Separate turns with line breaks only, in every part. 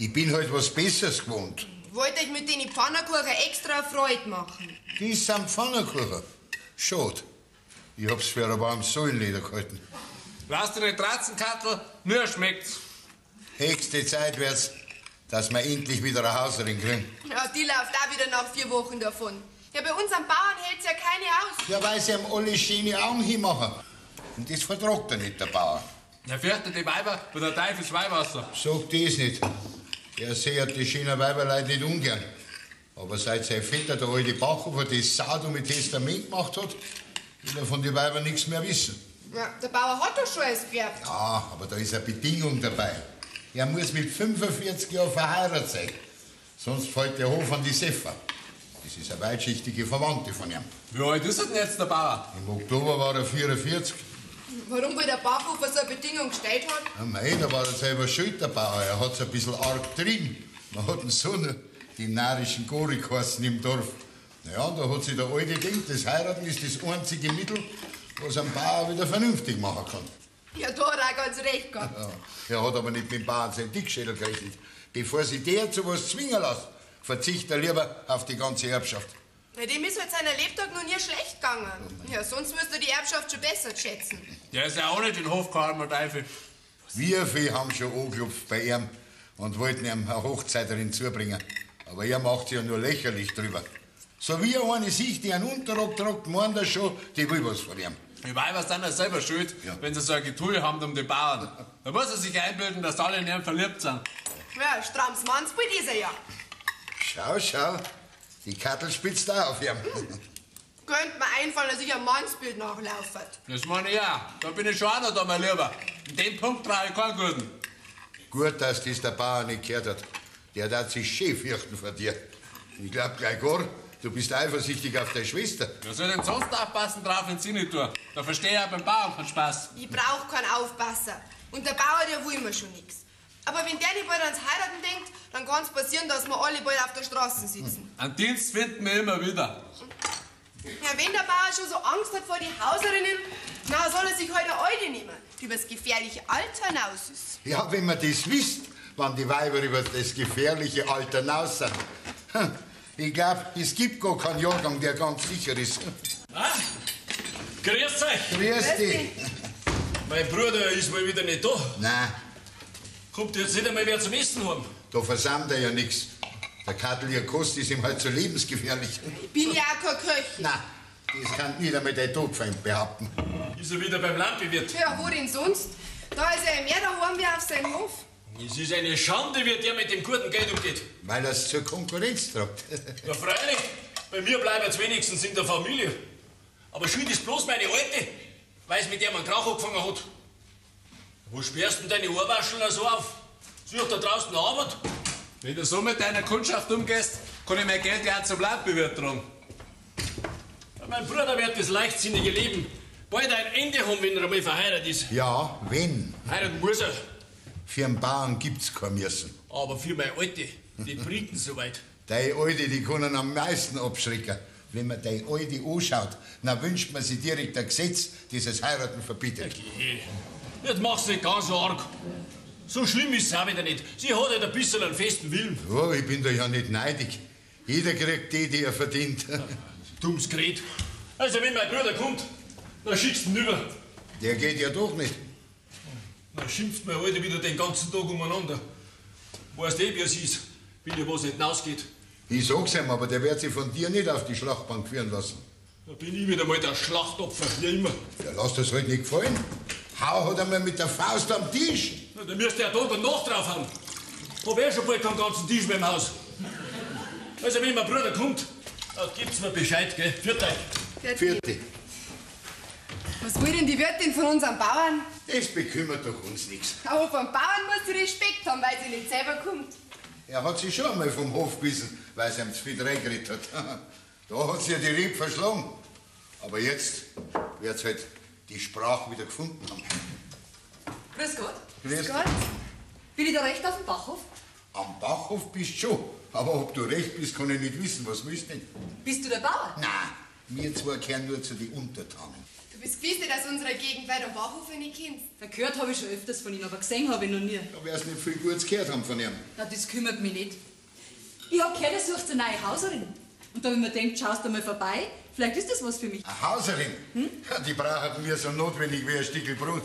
Ich bin halt was Besseres gewohnt.
Wollte ich mit den Pfannkuchen extra Freude machen.
Die sind Pfannkuchen. Schade. Ich hab's für ein warmes Säulenleder gehalten.
Lass dir nicht ratzen, Kattel, nur schmeckt's.
Höchste Zeit wird's, dass wir endlich wieder eine Hauserin kriegen.
Ja, die läuft auch wieder nach vier Wochen davon. Ja, bei uns am Bauern hält's ja keine aus.
Ja, weil sie ihm alle schöne Augen hinmachen. Und das vertragt er nicht, der Bauer.
Er fürchtet die Weiber wie der Teufel Weihwasser.
Sag das nicht. Er sieht die schönen Weiberleute nicht ungern. Aber seit sein Vetter, der alte Bachhofer, das Sado mit Testament gemacht hat, will er von den Weibern nichts mehr wissen.
Ja, der Bauer hat doch schon alles geerbt.
Ja, aber da ist eine Bedingung dabei. Er muss mit 45 Jahren verheiratet sein. Sonst fällt der Hof an die Seffer. Das ist eine weitschichtige Verwandte von ihm.
Wie alt ist denn jetzt der Bauer?
Im Oktober war er 44.
Warum wohl der Bachhofer so eine Bedingung gestellt hat?
Ja, mei, da war er selber schuld, der Bauer. Er hat's ein bisschen arg getrieben. Man hat ihn so nur die narischen Gori geheißen im Dorf. Naja, da hat sich der Alte gedacht, das Heiraten ist das einzige Mittel, was einen Bauer wieder vernünftig machen kann.
Ja, da hat er auch ganz recht gehabt.
Ja, er hat aber nicht mit dem Bauern seinen Dickschädel gerechnet. Bevor sie der zu was zwingen lässt, verzichtet er lieber auf die ganze Erbschaft.
Ja, dem ist halt seiner Lebtag noch nie schlecht gegangen. Ja, sonst müsste er die Erbschaft schon besser schätzen.
Der ist ja auch nicht in Hof gehalten, der Teufel.
Wir viele haben schon angeklopft bei ihm und wollten ihm eine Hochzeiterin zubringen. Aber er macht sich ja nur lächerlich drüber. So wie eine sich, die einen Unterrock tragt, meint er schon, die will was von ihm.
Die Weiber sind ja selber schuld, wenn sie so ein Getue haben um die Bauern. Da muss er sich einbilden, dass alle in ihn verliebt sind.
Ja, Strams Mannsbild ist er ja.
Schau, schau, die Kattel spitzt auf ihm.
Könnte mir einfallen, dass ich ein Mannsbild nachlaufe.
Das meine ich auch. Da bin ich schon einer da, mein Lieber. In dem Punkt traue ich keinen Guten.
Gut, dass das der Bauer nicht gehört hat. Der darf sich schön fürchten vor dir. Ich glaub gleich gar, du bist eifersüchtig auf deine Schwester.
Wer soll denn sonst aufpassen drauf, wenn sie nicht tun? Da verstehe ich auch beim Bauern keinen Spaß.
Ich brauch keinen Aufpasser. Und der Bauer, der will mir schon nichts. Aber wenn der nicht bald ans Heiraten denkt, dann kann's passieren, dass wir alle bald auf der Straße sitzen.
Einen Dienst finden wir immer wieder.
Ja, wenn der Bauer schon so Angst hat vor die Hauserinnen, na soll er sich heute eine Alte nehmen, die übers gefährliche Alter hinaus ist.
Ja, wenn man das wisst, wann die Weiber über das gefährliche Alter hinaus sind. Hm, Ich glaub, es gibt gar keinen Jahrgang, der ganz sicher ist.
Ah, grüß euch.
Grüß dich.
Mein Bruder ist mal wieder nicht da.
Nein,
Kommt jetzt nicht einmal wer zum Essen haben.
da versammelt er ja nichts. Der Katelier Kost ist ihm halt so lebensgefährlich.
Ich bin ja auch kein Köchin.
Na, das kann nicht einmal dein Todfeind behaupten.
Ist er wieder beim Landbewirt.
Ja, wo denn sonst? Da ist er mehr daheim wie auf seinem Hof.
Es ist eine Schande, wie der mit dem guten Geld umgeht.
Weil er es zur Konkurrenz tragt.
Ja, freilich. Bei mir bleiben jetzt wenigstens in der Familie. Aber schuld ist bloß meine Alte, weil sie mit dem einen Krach angefangen hat. Wo sperrst du denn deine Ohrwascheln so auf? Such da draußen Arbeit.
Wenn du so mit deiner Kundschaft umgehst, kann ich mein Geld ja auch zum Landbewirt tragen.
Ja, Mein Bruder wird das leichtsinnige Leben bald ein Ende haben, wenn er einmal verheiratet ist.
Ja, wenn.
Heiraten muss er.
Für einen Bauern gibt's kein Müssen.
Aber für meine Alte, die bringt ihn so weit.
Deine Alte, die können am meisten abschrecken. Wenn man deine Alte anschaut, dann wünscht man sich direkt ein Gesetz, das das Heiraten verbietet.
Geh. Jetzt mach's nicht ganz so arg. So schlimm ist es auch wieder nicht. Sie hat halt ein bisschen einen festen Willen.
Ja, ich bin da ja nicht neidig. Jeder kriegt die, die er verdient.
Dummes Gerät. Also, wenn mein Bruder kommt, dann schickst du ihn rüber.
Der geht ja doch nicht.
Dann schimpft mein Alter wieder den ganzen Tag umeinander. Weißt eh, wie es ist, wenn dir was nicht hinausgeht.
Ich sag's ihm, aber der wird sich von dir nicht auf die Schlachtbank führen lassen.
Da bin ich wieder mal der Schlachtopfer, wie immer.
Ja, lass das halt nicht gefallen. Hau hat einmal mit der Faust am Tisch.
Na, da müsst ihr ja Tag und Nacht drauf haben. Hab eh schon bald keinen ganzen Tisch mehr im Haus. Also, wenn mein Bruder kommt, dann gibt's mir Bescheid, gell? Viert euch.
Vierte.
Was will denn die Wirtin von unseren Bauern?
Das bekümmert doch uns nichts.
Aber vom Bauern muss sie Respekt haben, weil sie nicht selber kommt.
Er hat sich schon einmal vom Hof gewissen, weil es ihm zu viel reingeredet hat. Da hat sich ja die Rieb verschlagen. Aber jetzt wird's halt die Sprache wieder gefunden haben.
Grüß Gott.
Grüß
Gott.
Bin ich da recht auf dem Bachhof?
Am Bachhof bist du schon. Aber ob du recht bist, kann ich nicht wissen. Was willst du denn?
Bist du der Bauer?
Nein, wir zwei kehren nur zu den Untertanen.
Du bist gewiss nicht aus unserer Gegend, weil du Bachhof nicht kennst.
Na, gehört habe ich schon öfters von ihm, aber gesehen habe ich noch nie.
Da wirst nicht viel Gutes gehört haben von ihm.
Na, das kümmert mich nicht. Ich hab gehört, er sucht eine neue Hauserin. Und da habe ich mir gedacht, schaust du mal vorbei, vielleicht ist das was für mich.
Eine Hauserin? Ja, die brauchen mir so notwendig wie ein Stückel Brot.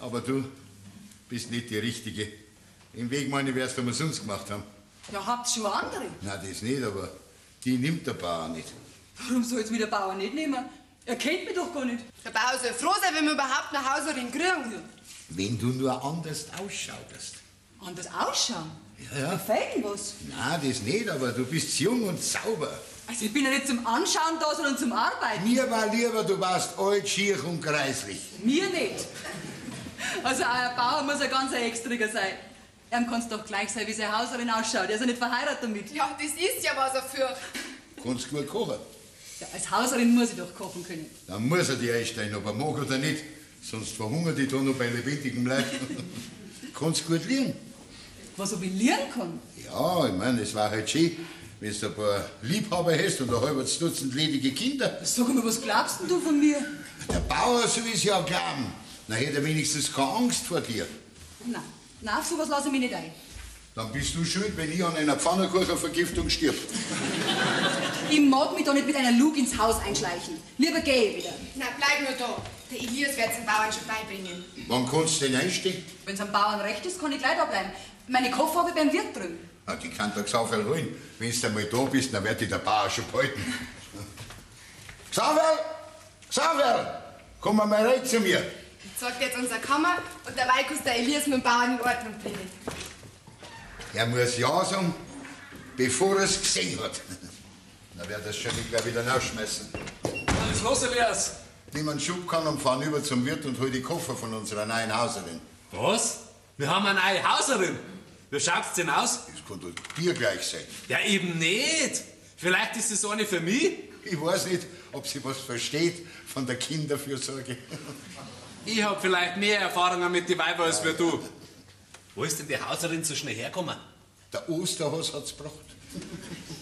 Aber du bist nicht die Richtige. Im Weg meine wärst du mal sonst gemacht haben.
Ja, habt schon andere.
Na, das nicht, aber die nimmt der Bauer nicht.
Warum soll jetzt wieder Bauer nicht nehmen? Er kennt mich doch gar nicht.
Der Bauer soll froh sein, wenn wir überhaupt eine Hauserin kriegen.
Wenn du nur anders ausschaust.
Anders ausschauen?
Ja.
Mir fehlt was.
Na, das nicht, aber du bist jung und sauber.
Also ich bin ja nicht zum Anschauen da, sondern zum Arbeiten.
Mir war lieber, du warst alt, schier und kreislich.
Mir nicht. Also ein Bauer muss ein ganz extriger sein. Ihm kann es doch gleich sein, wie seine Hauserin ausschaut. Er ist ja nicht verheiratet damit.
Ja, das ist ja was dafür.
Kannst gut kochen.
Ja, als Hauserin muss ich doch kochen können.
Dann muss er dir einstellen, ob er mag oder nicht. Sonst verhungert die da noch bei lebendigem Leib. Kannst gut liegen.
Was ob ich lernen kann.
Ja, ich meine, es war halt schön, wenn du ein paar Liebhaber hast und ein halbes Dutzend ledige Kinder.
Sag mal, was glaubst denn du von mir?
Der Bauer soll es ja glauben. Dann hätte er wenigstens keine Angst vor dir.
Nein, nein, auf sowas lasse ich mich nicht ein.
Dann bist du schuld, wenn ich an einer Pfannkuchenvergiftung stirb.
Ich mag mich doch nicht mit einer Lug ins Haus einschleichen. Lieber gehe ich wieder.
Na, bleib nur da. Der Elias wird den Bauern schon beibringen.
Wann kannst du denn einstehen?
Wenn es am Bauern recht ist, kann ich gleich da bleiben. Meine Koffer habe ich beim Wirt drüben.
Na, die kann der Xaverl holen. Wenn du einmal da bist, dann wird dich der Bauer schon behalten. Xaverl! Xaverl! Komm mal rein zu mir.
Jetzt sagt jetzt unser Kammer und dabei kann der Elias mit dem Bauern in Ordnung bringen.
Er muss Ja sagen, bevor er es gesehen hat. Dann wird er es schon nicht gleich wieder rausschmeißen.
Was ist los, Elias?
Nimm einen Schub kann und fahren über zum Wirt und hol die Koffer von unserer neuen Hauserin.
Was? Wir haben eine neue Hauserin. Wie schaut's denn aus?
Das kann doch dir gleich sein.
Ja, eben nicht. Vielleicht ist es eine für mich.
Ich weiß nicht, ob sie was versteht von der Kinderfürsorge.
Ich hab vielleicht mehr Erfahrungen mit den Weibern als wir du. Wo ist denn die Hauserin so schnell hergekommen?
Der Osterhaus hat's gebracht.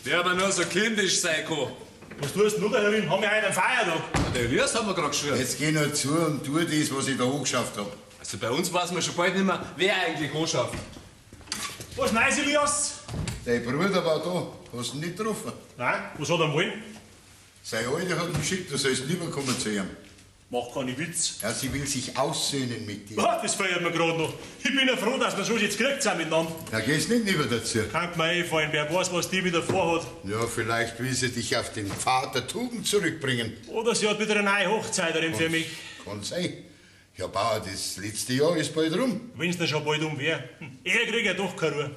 Der aber nur so kindisch sein kann.
Was tust du da herin? Haben wir einen Feiertag?
Der Elias haben wir gerade geschwört.
Jetzt geh nur zu und tu das, was ich da angeschafft hab.
Also bei uns weiß man schon bald nicht mehr, wer eigentlich anschafft.
Was Neues, Elias?
Dein Bruder war da, hast du ihn nicht getroffen.
Nein, was hat er wollen?
Sein Alter hat ihn geschickt, du sollst lieber kommen zu ihm.
Mach keine Witz.
Ja, sie will sich aussöhnen mit dir.
Ah, das feiert mir gerade noch. Ich bin ja froh, dass wir so jetzt gekriegt sind miteinander.
Da gehst nicht lieber dazu.
Kann mir einfallen, wer weiß, was die wieder vorhat.
Ja, vielleicht will sie dich auf den Pfad der Tugend zurückbringen.
Oder sie hat wieder eine neue Hochzeiterin für mich.
Kann sein. Ja, Bauer, das letzte Jahr ist bald rum.
Wenn's dann schon bald um wär. Hm, Er kriegt ja doch keine Ruhe.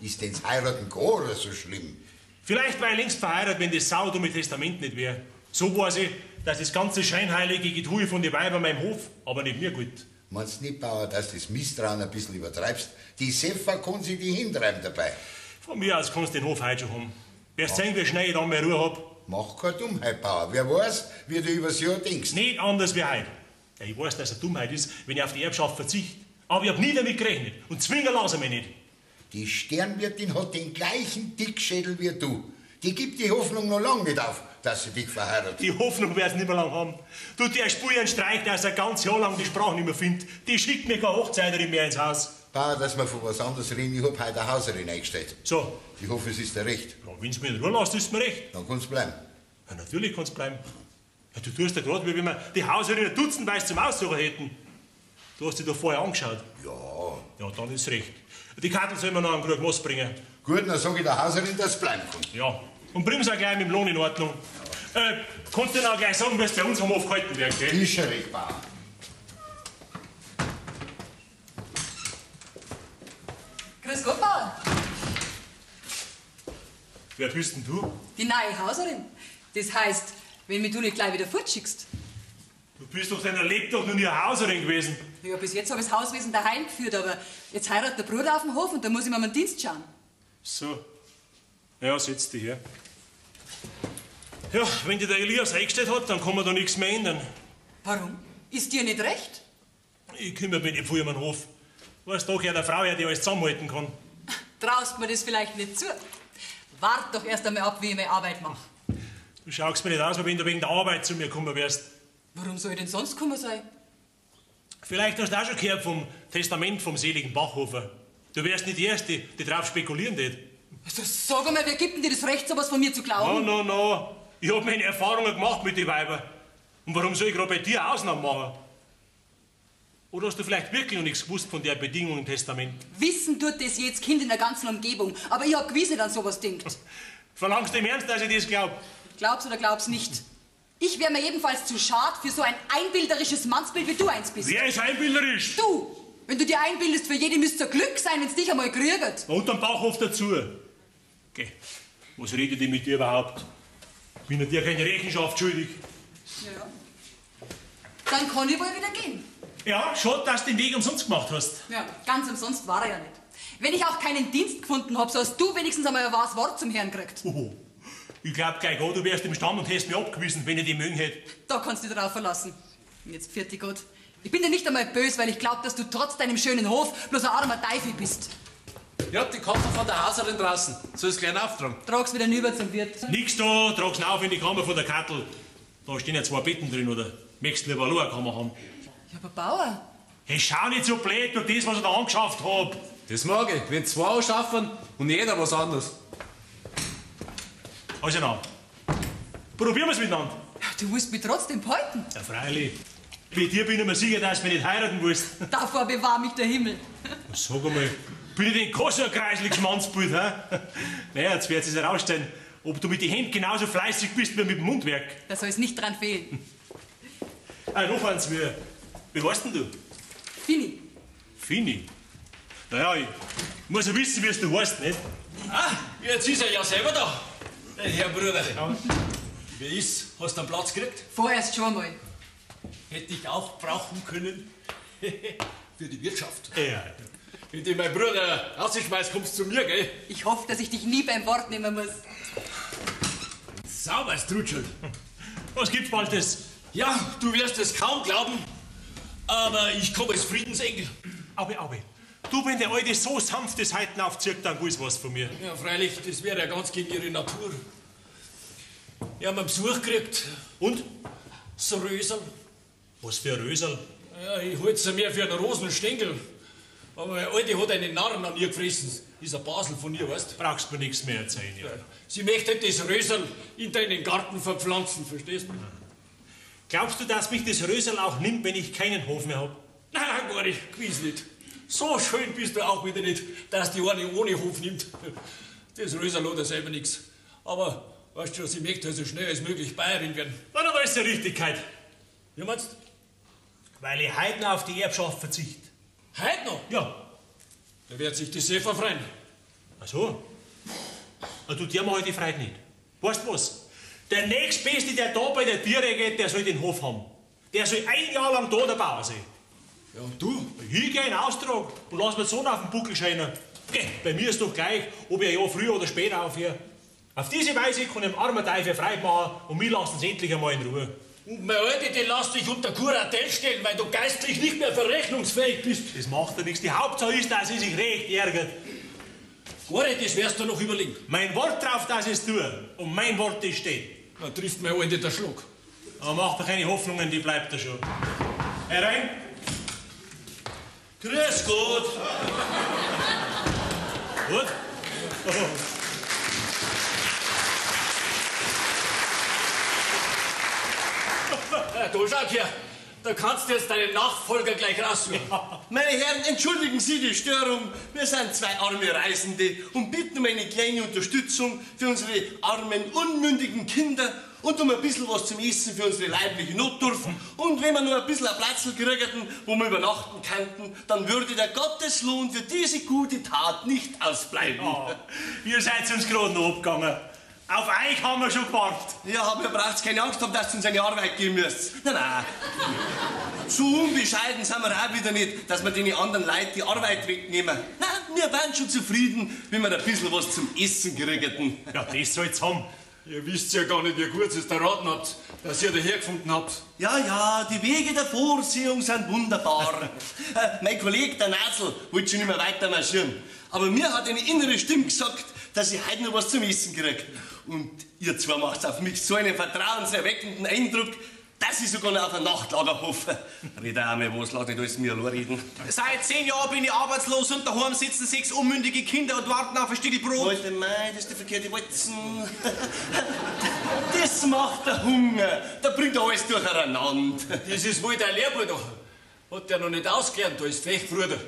Ist denn das Heiraten gar so schlimm?
Vielleicht war ich längst verheiratet, wenn das saudumme Testament nicht wäre. So weiß ich, dass das ganze scheinheilige Getue von den Weibern meinem Hof, aber nicht mir gut.
Meinst nicht, Bauer, dass du das Misstrauen ein bisschen übertreibst? Die Sefa kann sich die hintreiben dabei.
Von mir aus kannst du den Hof heute schon haben. Wirst sehen, wie schnell ich dann mehr Ruhe hab.
Mach keine Dummheit, Bauer. Wer weiß, wie du übers Jahr denkst.
Nicht anders wie heute. Ja, ich weiß, dass es eine Dummheit ist, wenn ich auf die Erbschaft verzichte. Aber ich hab nie damit gerechnet. Und zwingen lassen mich nicht.
Die Sternwirtin hat den gleichen Dickschädel wie du. Die gibt die Hoffnung noch lange nicht auf, dass sie dich verheiratet.
Die Hoffnung werd's nicht mehr lang haben. Du, der spürt einen Streich, dass er ganz Jahr lang die Sprache nicht mehr findet. Die schickt mir keine Hochzeiterin mehr ins Haus.
Bauer, dass wir von was anderes reden, ich hab heute eine Hauserin eingestellt.
So,
Ich hoffe, es ist dir recht.
ja, wenn's mir in Ruhe lässt, ist mir recht.
Dann kannst du bleiben.
Ja, natürlich kann's bleiben. Ja, du tust ja gerade, wie wenn wir die Hauserin dutzendweise zum Aussuchen hätten. Du hast dich doch vorher angeschaut.
Ja.
Ja, dann ist recht. Die Karten soll mir noch einen Krug Moss bringen.
Gut, dann sag ich der Hauserin, dass du bleiben kannst.
Ja. Und bring's auch gleich mit dem Lohn in Ordnung. Äh, kannst du dann auch gleich sagen, wie es bei uns am Hof gehalten wird, gell?
Ist schon recht, Bauer.
Grüß Gott, Bauer.
Wer bist denn du?
Die neue Hauserin. Das heißt, wenn mich du nicht gleich wieder fortschickst.
Du bist doch deiner Leb doch nur nie Hauserin gewesen.
Ja, bis jetzt habe ich das Hauswesen daheim geführt, aber jetzt heiratet der Bruder auf dem Hof und da muss ich mir den Dienst schauen.
So. Ja, setz dich her. Ja, wenn dir der Elias eingestellt hat, dann kann man da nichts mehr ändern.
Warum? Ist dir nicht recht?
Ich kümmere mich nicht viel um den Hof. Weißt doch, ja, der Frau, die alles zusammenhalten kann.
Traust mir das vielleicht nicht zu? Wart doch erst einmal ab, wie ich meine Arbeit mache.
Du schaust mir nicht aus, als wenn du wegen der Arbeit zu mir gekommen wärst.
Warum soll ich denn sonst gekommen sein?
Vielleicht hast du auch schon gehört vom Testament vom seligen Bachhofer. Du wärst nicht die Erste, die drauf spekulieren tät.
Also, sag einmal, wer gibt denn dir das Recht, sowas von mir zu
No,
glauben?
no, no. Ich hab meine Erfahrungen gemacht mit den Weibern. Und warum soll ich gerade bei dir Ausnahmen machen? Oder hast du vielleicht wirklich noch nichts gewusst von der Bedingung im Testament?
Wissen tut das jetzt Kind in der ganzen Umgebung. Aber ich hab gewiss nicht an sowas denkt.
Verlangst du im Ernst, dass ich das glaub?
Glaub's oder glaub's nicht. Ich wär mir jedenfalls zu schad für so ein einbilderisches Mannsbild, wie du eins bist.
Wer ist einbilderisch?
Du! Wenn du dir einbildest, für jede müsste Glück sein, wenn's dich einmal kriegt.
Und dann Bauchhof dazu. Geh, was redet ich mit dir überhaupt? Bin ich dir keine Rechenschaft schuldig?
Ja. Dann kann ich wohl wieder gehen.
Ja, schade, dass du den Weg umsonst gemacht hast.
Ja, ganz umsonst war er ja nicht. Wenn ich auch keinen Dienst gefunden hab, so hast du wenigstens einmal ein wahres Wort zum Herrn gekriegt.
Oho. Ich glaub gleich, oh, du wärst im Stamm und hättest mich abgewiesen, wenn ich die mögen hätte.
Da kannst du dich drauf verlassen. Und Jetzt vierte Gott. Ich bin dir nicht einmal böse, weil ich glaub, dass du trotz deinem schönen Hof bloß ein armer Teufel bist.
Ja, die Koffer von der Hauserin draußen. Soll ich gleich auftragen?
Trag's wieder hinüber zum Wirt.
Nix da, trag's auf in die Kammer von der Kattel. Da stehen ja zwei Betten drin, oder? Möchtest du lieber eine Kammer haben?
Ja, aber Bauer.
Hey, schau nicht so blöd durch das, was ich da angeschafft hab.
Das mag ich, wenn zwei anschaffen und jeder was anderes.
Also na, probieren wir's miteinander.
Ja, Du musst mich trotzdem behalten.
Ja, freilich. Bei dir bin ich mir sicher, dass du mich nicht heiraten willst.
Davor bewahr mich der Himmel.
Sag einmal, bin ich denn kein so ein kreisliges Mannsbild, hä? Naja, jetzt wird es herausstellen, ob du mit den Händen genauso fleißig bist wie mit dem Mundwerk.
Da soll es nicht dran fehlen.
Ah, noch eins, wie, wie heißt denn du?
Fini.
Fini. Naja, ich muss ja wissen, wie es du heißt, nicht?
Ah, jetzt ist er ja selber da. Herr Bruder. Wie ist? Hast du einen Platz gekriegt?
Vorerst schon mal.
Hätte ich auch brauchen können. Für die Wirtschaft.
Ja.
Wenn dich mein Bruder rausschmeißt, kommst du zu mir, gell?
Ich hoffe, dass ich dich nie beim Wort nehmen muss.
Sauber, Strutschel.
Was gibt's bald das?
Ja, du wirst es kaum glauben, aber ich komme als Friedensengel.
Auge, Auge. Du, wenn der Alte so sanftes Heiten aufzieht, dann weiß was von mir.
Ja, freilich, das wäre ja ganz gegen ihre Natur. Wir haben einen Besuch gekriegt.
Und?
So Rösel.
Was für ein Rösel.
Ja, ich halte sie mehr für einen Rosenstängel. Aber meine Alte hat einen Narren an ihr gefressen. Ist ein Basel von ihr, weißt
Brauchst mir nichts mehr erzählen, ja.
Sie möchte das Rösel in deinen Garten verpflanzen, verstehst du?
Glaubst du, dass mich das Rösel auch nimmt, wenn ich keinen Hof mehr hab?
Nein, gar nicht, gewiss nicht. So schön bist du auch wieder nicht, dass die eine ohne Hof nimmt. Das ja selber nichts. Aber, weißt du, sie möchte so schnell als möglich Bayerin werden.
Na, da ist die Richtigkeit.
Wie meinst
Weil ich heute noch auf die Erbschaft verzicht.
du? Heute noch?
Ja.
Da wird sich die sehr verfreien.
Ach so. Na, du, dir mal heute die Freude nicht. Weißt du was? Der nächstbeste, der da bei der Tiere geht, der soll den Hof haben. Der soll ein Jahr lang da der Bauer sein.
Ja, und du?
Ich geh in Austrag und lass mir die Sonne auf den Buckel scheinen. Geh, bei mir ist doch gleich, ob ich Jahr früher oder später aufhöre. Auf diese Weise kann ich dem armen Teufel Freude machen und wir lassen es endlich einmal in Ruhe.
Und mein Alte, den lass dich unter Kuratel stellen, weil du geistlich nicht mehr verrechnungsfähig bist.
Das macht ja nichts. Die Hauptsache ist, dass sie sich recht ärgert.
Nicht, das wirst du noch überlegen.
Mein Wort drauf, dass ich es tue. Und mein Wort, das steht.
Dann trifft mein Alte der Schluck.
Aber macht doch keine Hoffnungen, die bleibt da schon. Herein.
Grüß Gott.
Gut.
Ja, du schau her. Da kannst du jetzt deinen Nachfolger gleich raussuchen.
Meine Herren, entschuldigen Sie die Störung. Wir sind zwei arme Reisende und bitten um eine kleine Unterstützung für unsere armen, unmündigen Kinder und um ein bisschen was zum Essen für unsere leibliche Notdurft. Und wenn wir nur ein bisschen ein Platz kriegten, wo wir übernachten könnten, dann würde der Gotteslohn für diese gute Tat nicht ausbleiben.
Ah, ihr seid uns gerade noch abgegangen. Auf euch haben wir schon gewartet.
Ja, aber ihr braucht keine Angst haben, dass ihr uns eine Arbeit geben müsst. Nein, nein. So unbescheiden sind wir auch wieder nicht, dass wir den anderen Leuten die Arbeit wegnehmen. Nein, wir wären schon zufrieden, wenn wir ein bisschen was zum Essen kriegten.
Ja, das soll's haben.
Ihr wisst ja gar nicht, wie gut ihr es erraten habt, dass ihr daher gefunden habt.
Ja, ja, die Wege der Vorsehung sind wunderbar. Äh, mein Kollege, der Nasel, wollte schon mehr weiter marschieren. Aber mir hat eine innere Stimme gesagt, dass ich heute noch was zum Essen krieg. Und ihr zwei macht auf mich so einen vertrauenserweckenden Eindruck, dass ich sogar noch auf ein Nachtlager hoffe. Red auch mal was, lass nicht alles mir reden.
Seit zehn Jahren bin ich arbeitslos und daheim sitzen sechs unmündige Kinder und warten auf ein Stück Brot.
Alte Mai, das ist der verkehrte Walzen. Das macht der Hunger. Da bringt alles durcheinander.
Das ist wohl dein Lehrbruder. Hat der noch nicht ausgelernt, da ist Fechtbruder.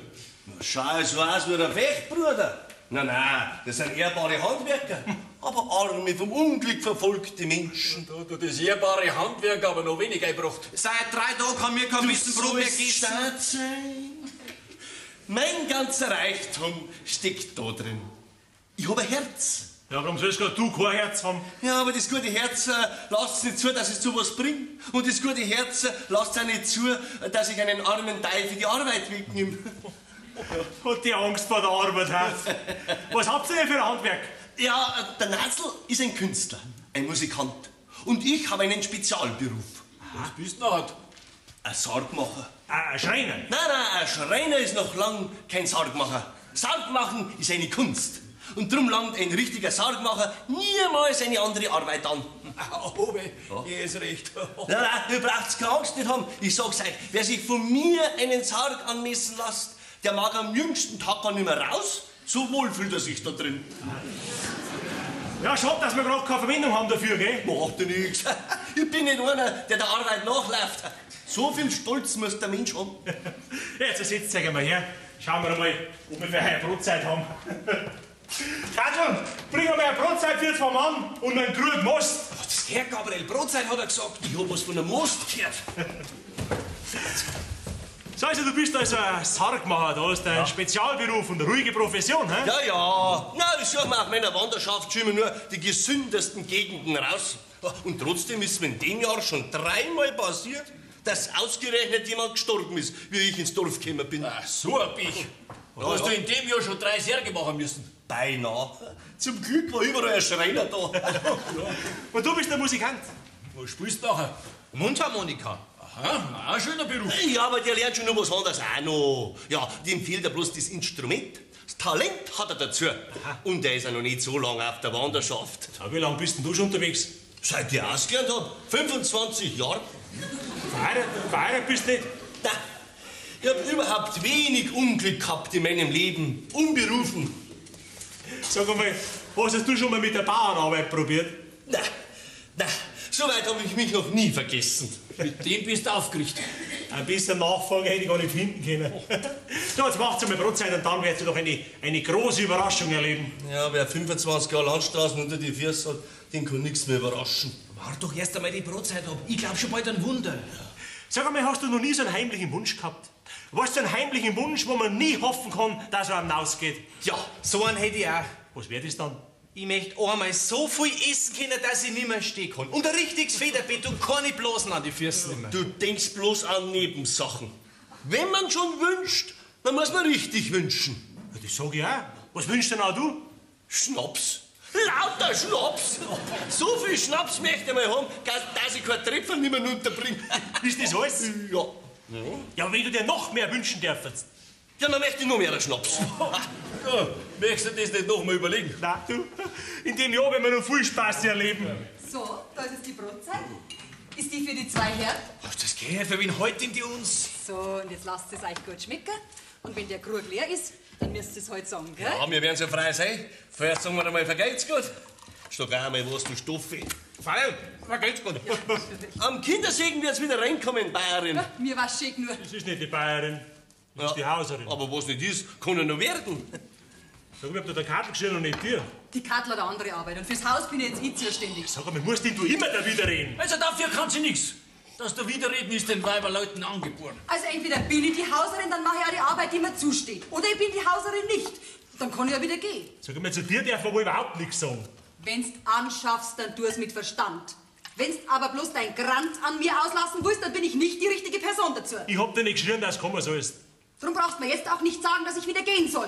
Schau so aus wie der Fechtbruder. Nein, nein, das sind ehrbare Handwerker. Aber arme, vom Unglück verfolgte Menschen.
Da hat das ehrbare Handwerk aber noch wenig eingebracht.
Seit drei Tagen haben wir kein bisschen Brot mehr gegessen.
Sein. Mein ganzer Reichtum steckt da drin. Ich habe ein Herz.
Ja, warum sollst gerade du kein Herz haben?
Ja, aber das gute Herz äh, lasst nicht zu, dass ich zu was bringe. Und das gute Herz äh, lasst auch nicht zu, dass ich einen armen Teufel die Arbeit wegnehme.
Hat die Angst vor der Arbeit hat. Was habt ihr denn für ein Handwerk?
Ja, der Nasel ist ein Künstler, ein Musikant. Und ich habe einen Spezialberuf.
Was bist du noch? halt?
Ein Sargmacher.
Ein Schreiner.
Nein, nein, ein Schreiner ist noch lang kein Sargmacher. Sargmachen ist eine Kunst. Und drum langt ein richtiger Sargmacher niemals eine andere Arbeit an.
Oh, ja. ist recht.
Nein, nein, ihr braucht keine Angst nicht haben. Ich sag's euch, wer sich von mir einen Sarg anmessen lässt, der mag am jüngsten Tag gar nicht mehr raus. So wohl fühlt er sich da drin.
Ja, schade, dass wir gerade keine Verbindung haben dafür, gell?
Macht ja nichts. Ich bin nicht einer, der der Arbeit nachläuft. So viel Stolz muss der Mensch haben.
Jetzt setzt euch mal her. Schauen wir mal, ob wir für eine Brotzeit haben. Kattel, bring mir eine Brotzeit für zwei Mann und einen Krug Most.
Oh, das Herr Gabriel, Brotzeit hat er gesagt.
Ich hab was von einem Most gehört.
So, also du bist also ein Sargmacher, du hast einen Spezialberuf und eine ruhige Profession, hä?
Ja, ja. Na, ich suche mir auf meiner Wanderschaft schon immer nur die gesündesten Gegenden raus. Und trotzdem ist mir in dem Jahr schon dreimal passiert, dass ausgerechnet jemand gestorben ist, wie ich ins Dorf gekommen bin.
Ach, so ein Pech. Da hast du in dem Jahr schon drei Särge machen müssen.
Beinahe. Zum Glück war überall ein Schreiner da.
Und du bist der Musikant.
Was spielst du nachher?
Mundharmonika.
Aha, auch ein schöner Beruf.
Ja, aber der lernt schon noch was anderes auch noch. Ja, dem fehlt ja bloß das Instrument. Das Talent hat er dazu. Und er ist ja noch nicht so lange auf der Wanderschaft.
Ja, wie lange bist denn du schon unterwegs?
Seit ich ausgelernt hab, 25 Jahre.
Verheiratet, verheiratet bist du nicht?
Na, ich hab überhaupt wenig Unglück gehabt in meinem Leben. Unberufen.
Sag einmal, hast du schon mal mit der Bauernarbeit probiert?
Na, na, so weit habe ich mich noch nie vergessen.
Mit dem bist du aufgerichtet.
Ein bisschen Nachfrage hätte ich gar nicht finden können. so, jetzt macht's einmal Brotzeit und dann werdet ihr doch eine, eine große Überraschung erleben.
Ja, wer 25 Jahre Landstraßen unter die Füße hat, den kann nichts mehr überraschen.
Wart doch erst einmal die Brotzeit ab. Ich glaub schon bald ein Wunder.
Sag einmal, hast du noch nie so einen heimlichen Wunsch gehabt? Was so einen heimlichen Wunsch, wo man nie hoffen kann, dass er einem ausgeht?
Ja, so einen hätte ich auch.
Was wäre das dann?
Ich möchte einmal so viel essen können, dass ich nicht mehr stehen kann. Und ein richtiges Federbett und keine Blasen an die Füße nehmen.
Du denkst bloß an Nebensachen. Wenn man schon wünscht, dann muss man richtig wünschen.
Ja, das sag ich auch. Was wünschst denn auch du?
Schnaps. Lauter Schnaps. So viel Schnaps möchte ich mal haben, dass ich kein Trepfer nicht mehr unterbringe.
Ist das alles?
Ja.
Ja, wenn du dir noch mehr wünschen dürftest.
Ja, dann möchte ich noch mehr Schnaps.
Ja, möchtest du das nicht noch mal überlegen?
Na, du, in dem Jahr werden wir noch viel Spaß erleben.
So, da ist jetzt die Brotzeit. Ist die für die zwei Herren?
Hast das gehört? Für wen halten die uns?
So, und jetzt lasst es euch gut schmecken. Und wenn der Krug leer ist, dann müsst ihr es halt sagen, gell?
Ja, wir werden so frei sein. Vorher sagen wir einmal, vergeht's gut. Stock auch einmal was, du Stoffe.
Fein, na geht's gut.
Am Kindersegen wird's wieder reinkommen, Bayerin.
Ja, mir war's schick nur.
Das ist nicht die Bayerin, das ist die Hauserin.
Aber was nicht ist, kann ja noch werden.
Sag mal, ob du der Kartel geschrieben und nicht dir.
Die Kattel hat eine andere Arbeit und fürs Haus bin jetzt ich zuständig.
Sag mal, musst denn du immer da wieder reden?
Also dafür kann sie nichts. Dass du widerreden ist den Weiberleuten angeboren.
Also entweder bin ich die Hauserin, dann mache ich auch die Arbeit, die mir zusteht. Oder ich bin die Hauserin nicht. Dann kann ich ja wieder gehen.
Sag mal, zu dir darf man wohl überhaupt nichts sagen.
Wenn's anschaffst, dann tu es mit Verstand. Wenn's aber bloß dein Grant an mir auslassen willst, dann bin ich nicht die richtige Person dazu.
Ich hab dir nicht geschrien, dass du kommen sollst.
Darum brauchst du mir jetzt auch nicht sagen, dass ich wieder gehen soll.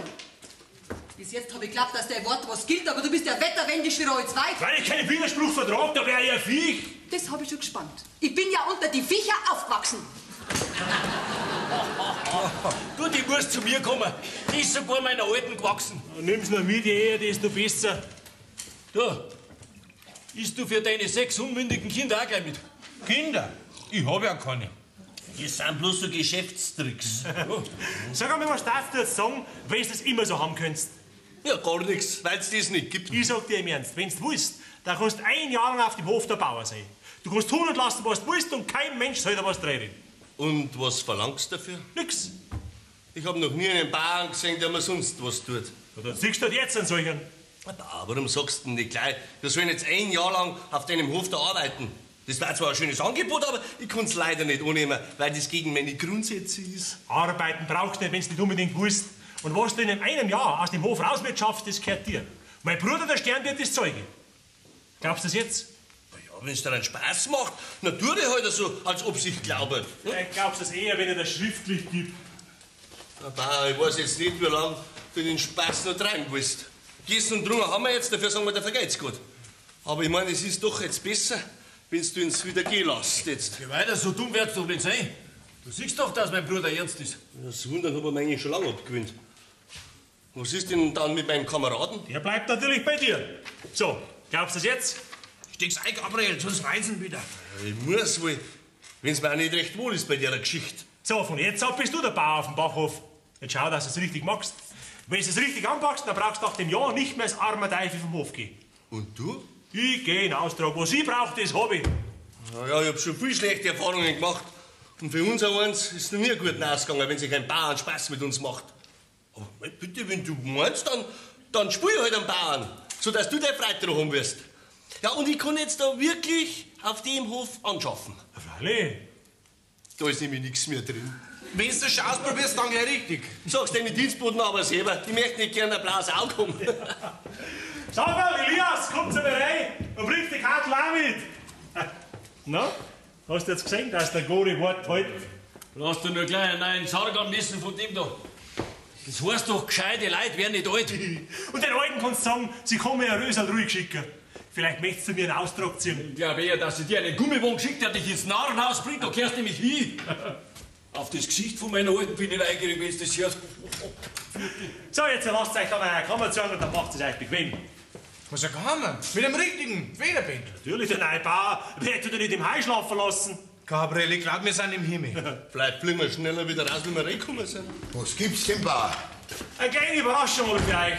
Bis jetzt habe ich geglaubt, dass der Wort was gilt, aber du bist ja wetterwendisch wie Roll 2.
Weil ich keinen Widerspruch vertrag, da wär ich ein Viech.
Das habe ich schon gespannt. Ich bin ja unter die Viecher aufgewachsen.
Du, die muss zu mir kommen. Die ist sogar meiner Alten gewachsen.
Nimm's nur mit, je eher, desto besser.
Du, isst du für deine sechs unmündigen Kinder auch gleich mit?
Kinder? Ich hab ja keine.
Das sind bloß so Geschäftstricks.
Sag einmal, was darfst du jetzt sagen, wenn du das immer so haben könntest?
Ja, gar nichts, weil es das nicht gibt.
Ich sag dir im Ernst, wenn du willst, dann kannst du ein Jahr lang auf dem Hof der Bauer sein. Du kannst tun und lassen, was du willst und kein Mensch soll dir was drehen.
Und was verlangst du dafür?
Nix.
Ich habe noch nie einen Bauern gesehen, der mir sonst was tut.
Ja, dann siehst du halt jetzt an solchen.
Aber warum sagst du denn nicht gleich, wir sollen jetzt ein Jahr lang auf deinem Hof da arbeiten? Das wäre zwar ein schönes Angebot, aber ich kann es leider nicht annehmen, weil das gegen meine Grundsätze ist.
Arbeiten brauchst du nicht, wenn du nicht unbedingt willst. Und was du in einem Jahr aus dem Hof rauswirtschaftst, das gehört dir. Mein Bruder, der Stern, wird das Zeuge. Glaubst du das jetzt?
Ja, wenn es dir einen Spaß macht, dann tu ich halt so, als ob ich glaube.
Ich glaubst das eher, wenn er das schriftlich gibt.
Aber ich weiß jetzt nicht, wie lange du den Spaß noch treiben willst. Gießen und Drungen haben wir jetzt, dafür sagen wir, dafür geht's gut. Aber ich meine, es ist doch jetzt besser, wenn du uns wieder gehen lässt jetzt.
Geh weiter, so dumm wird's doch nicht sein. Du siehst doch, dass mein Bruder ernst ist.
Das Wundern habe ich mir eigentlich schon lange abgewöhnt. Was ist denn dann mit meinem Kameraden?
Der bleibt natürlich bei dir. So, glaubst du das jetzt?
Steck's ein, Gabriel, sonst reisen wieder.
Ich muss wohl, wenn's mir auch nicht recht wohl ist bei der Geschichte.
So, von jetzt ab bist du der Bauer auf dem Bachhof. Jetzt schau, dass du es richtig machst. Wenn du es richtig anpackst, dann brauchst du nach dem Jahr nicht mehr als armer Teufel vom Hof gehen.
Und du?
Ich geh in Austrag. Was ich brauch, das hab ich.
Na ja, ich hab schon viel schlechte Erfahrungen gemacht. Und für uns eins ist es noch nie gut ausgegangen, wenn sich ein Bauern Spaß mit uns macht. Aber bitte, wenn du meinst, dann, dann spiel halt einen Bauern, sodass du deine Freude daran haben wirst. Ja, und ich kann jetzt da wirklich auf dem Hof anschaffen.
Freilich.
Da ist nämlich nichts mehr drin.
Wenn du schaust, probierst dann gleich richtig.
Sag's deine Dienstboten aber selber, die möchten nicht gerne ein blaues Auge haben.
Schau mal, Elias, komm zu mir rein und bring die Kartel auch mit. Na, hast du jetzt gesehen, dass der Gori Wort hält?
Lass dir nur gleich einen neuen Sarg messen von dem da. Das heißt doch, gescheite Leute werden nicht alt.
Und den Alten kannst du sagen, sie kann mir ein Rösal ruhig schicken. Vielleicht möchtest du mir einen Austrag ziehen.
Ich glaube eher, dass sie dir einen Gummibogen schickt, der dich ins Narrenhaus bringt. Da kehrst du nämlich hin. Auf das Gesicht von meiner Alten bin ich neugierig, wenn es das hört.
So, jetzt lasst euch dann eine Kammer ziehen und dann macht es euch bequem.
Was ein Hammer? Mit einem richtigen Federbett.
Natürlich, der neue Bauer. Wer tut dir nicht im Hai schlafen lassen?
Gabriel, ich glaub, wir sind im Himmel.
Vielleicht fliegen wir schneller wieder raus, wie wir reingekommen sind.
Was gibt's denn, Bauer?
Eine kleine Überraschung habe ich für euch.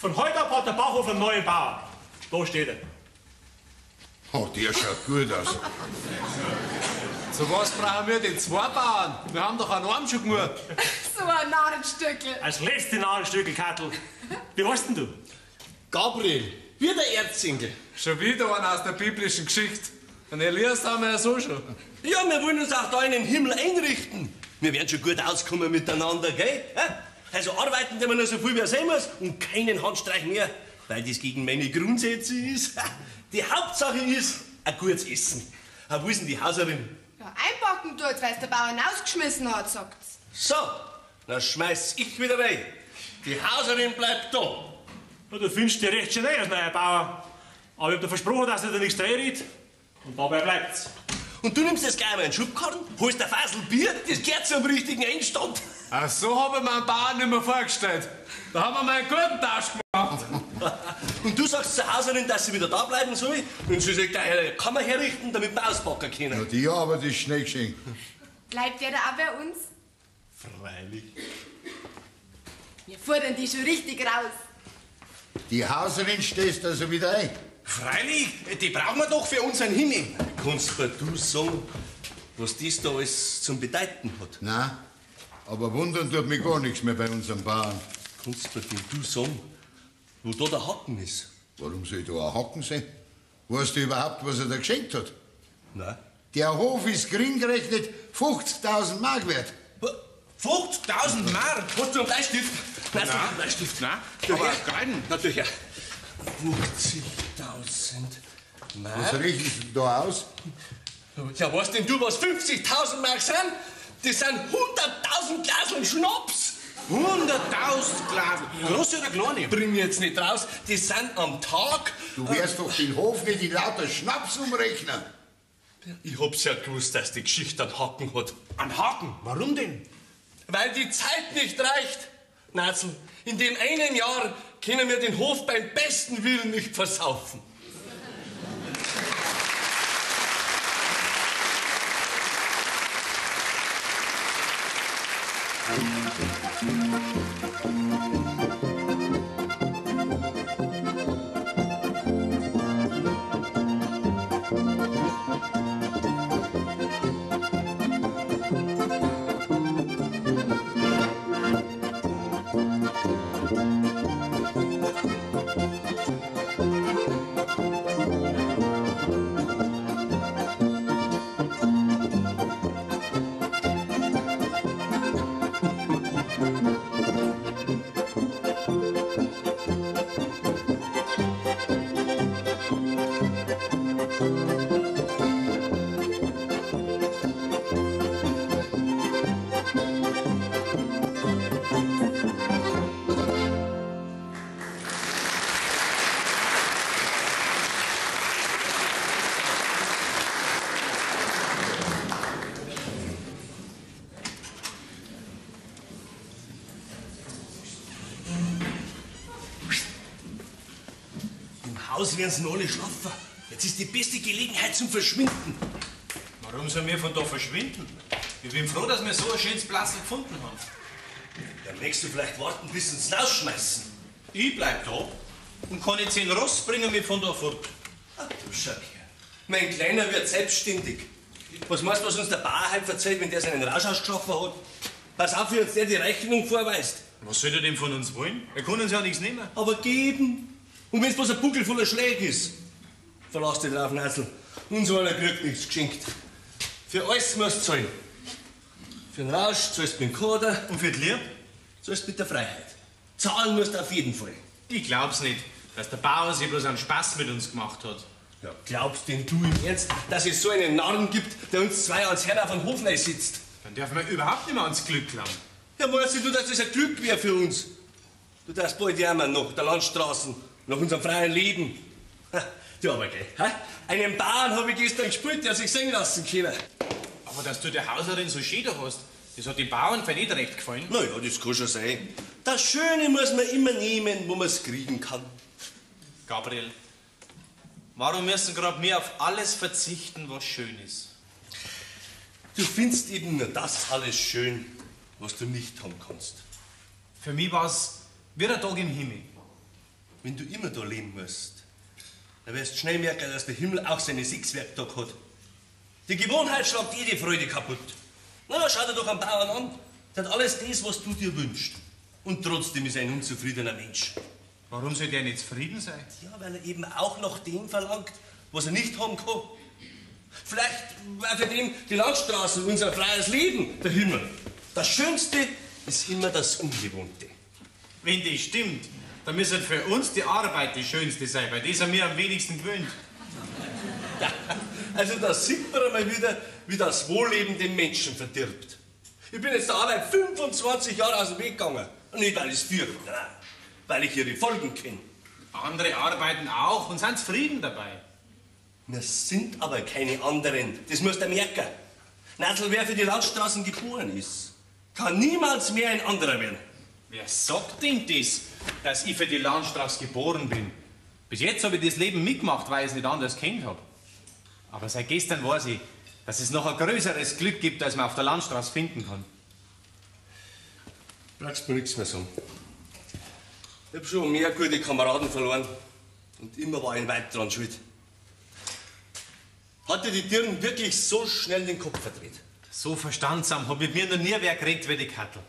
Von heute ab hat der Bauhof einen neuen Bauer. Da steht er.
Oh, der schaut gut aus.
Zu was brauchen wir denn zwei Bauern? Wir haben doch einen Arm schon genug.
So ein Narrenstöckel.
Als letzte Nadelstücke, Kattel. Wie heißt denn du?
Gabriel, wie der Erzengel.
Schon wieder einer aus der biblischen Geschichte. Und Elias haben wir ja so schon.
Ja, wir wollen uns auch da in den Himmel einrichten. Wir werden schon gut auskommen miteinander, gell? Also arbeiten wir nur so viel, wie er sein muss und keinen Handstreich mehr, weil das gegen meine Grundsätze ist. Die Hauptsache ist ein gutes Essen. Wo ist denn die Hauserin?
Ja, einpacken tut's, weil's der Bauer rausgeschmissen hat, sagt's.
So, dann schmeiß ich wieder rein. Die Hauserin bleibt da.
Ja, du findest dir recht schnell als neuer Bauer. Aber ich hab dir versprochen, dass er dir nichts dreht. Und dabei bleibt's.
Und du nimmst jetzt gleich mal einen Schubkarren, holst ein Fassel Bier, das gehört zum richtigen Einstand.
Ach, so habe ich mir einen Bauern nicht mehr vorgestellt. Da haben wir mal einen guten Tausch gemacht.
Und du sagst zur Hauserin, dass sie wieder da bleiben soll und sie sich gleich eine Kammer herrichten, damit wir auspacken
Ja,
können.
die Arbeit ist schnell geschehen.
Bleibt der da auch bei uns?
Freilich.
Wir fordern die schon richtig raus.
Die Hauserin stehst also wieder ein.
Freilich, die brauchen wir doch für unseren Himmel.
Kannst mir du sagen, was das da alles zum Bedeuten hat?
Na, aber wundern tut mich gar nichts mehr bei unserem Bauern.
Kannst mir du sagen, wo da der Haken ist?
Warum soll ich da ein Haken sein? Weißt du überhaupt, was er da geschenkt hat?
Nein.
Der Hof ist gering gerechnet 50.000 Mark wert.
50.000 Mark.
Hast du einen Bleistift? Nein,
Nein.
einen Bleistift.
Nein,
Ja,
aber
ja.
Kreiden.
Natürlich. ja. 50.000 Mark?
Was rechnest du da aus?
Ja, was denn du, was 50.000 Mark sind? Das sind 100.000 Glaseln Schnaps.
100.000 Glas. Große oder kleine?
Bring mich jetzt nicht raus. Das sind am Tag.
Du wirst doch den Hof nicht in lauter Schnaps umrechnen.
Ich hab's ja gewusst, dass die Geschichte einen Haken hat.
Ein Haken. Warum denn?
Weil die Zeit nicht reicht. Natzel, in dem einen Jahr können wir den Hof beim besten Willen nicht versaufen. Im Haus werden sie alle schlafen. Jetzt ist die beste Gelegenheit zum Verschwinden.
Warum sollen wir von da verschwinden? Ich bin froh, dass wir so ein schönes Platz gefunden haben.
Dann möchtest du vielleicht warten, bis sie uns rausschmeißen.
Ich bleib da und kann jetzt in Ross bringen mich von da fort.
Ach du Schöpfer. Mein Kleiner wird selbstständig. Was meinst du, was uns der Bauer heute erzählt, wenn der seinen Rausch ausgeschaffen hat? Pass auf, wie uns der die Rechnung vorweist.
Was soll er denn von uns wollen? Er kann uns ja nichts nehmen.
Aber geben. Und wenn es bloß ein Buckel voller Schläge ist, verlass dich drauf, Neisel. Uns einer kriegt nichts geschenkt. Für alles musst du zahlen. Für den Rausch zahlst du mit dem Kader
Und für die Liebe?
zahlst du mit der Freiheit. Zahlen musst du auf jeden Fall.
Ich glaub's nicht, dass der Bauer sich bloß einen Spaß mit uns gemacht hat.
Ja, glaubst denn du im Ernst, dass es so einen Narren gibt, der uns zwei als Herr auf dem Hof sitzt?
Dann dürfen wir überhaupt nicht mehr ans Glück glauben.
Ja, meinst du, dass das ein Glück wäre für uns? Du darfst bald jammern nach der Landstraßen, nach unserem freien Leben. Du aber gell, ha? Einen Bauern habe ich gestern gespielt, der sich singen lassen können.
Aber dass du der Hauserin so schön hast, das hat den Bauern vielleicht nicht recht gefallen.
Na ja, das kann schon sein. Das Schöne muss man immer nehmen, wo man es kriegen kann.
Gabriel, warum müssen gerade wir auf alles verzichten, was schön ist?
Du findest eben nur das alles schön, was du nicht haben kannst.
Für mich war's wie der Tag im Himmel.
Wenn du immer da leben musst, dann wirst du schnell merken, dass der Himmel auch seine sechs Werktage hat. Die Gewohnheit schlagt jede Freude kaputt. Na, schau dir doch einen Bauern an. Der hat alles das, was du dir wünschst. Und trotzdem ist er ein unzufriedener Mensch.
Warum soll der nicht zufrieden sein?
Ja, weil er eben auch nach dem verlangt, was er nicht haben kann. Vielleicht war für den die Landstraße unser freies Leben der Himmel. Das Schönste ist immer das Ungewohnte.
Wenn das stimmt, dann müsste für uns die Arbeit die schönste sein, weil das sind wir am wenigsten gewöhnt.
Ja, also da sieht man einmal wieder, wie das Wohlleben den Menschen verdirbt. Ich bin jetzt der Arbeit 25 Jahre aus dem Weg gegangen. Und nicht, weil ich es fürchte, nein, weil ich ihre Folgen kenne.
Andere arbeiten auch und sind zufrieden dabei.
Wir sind aber keine anderen. Das musst du merken. Natzel, wer für die Landstraßen geboren ist, kann niemals mehr ein anderer werden.
Wer sagt denn das, dass ich für die Landstraße geboren bin? Bis jetzt habe ich das Leben mitgemacht, weil ich es nicht anders kennt habe. Aber seit gestern weiß ich, dass es noch ein größeres Glück gibt, als man auf der Landstraße finden kann.
Brauchst mir nichts mehr sagen. Ich hab schon mehr gute Kameraden verloren. Und immer war ein Weib dran schuld. Hatte die Dirn wirklich so schnell den Kopf verdreht?
So verstandsam habe ich mir noch nie wer geredet wie die Kattel.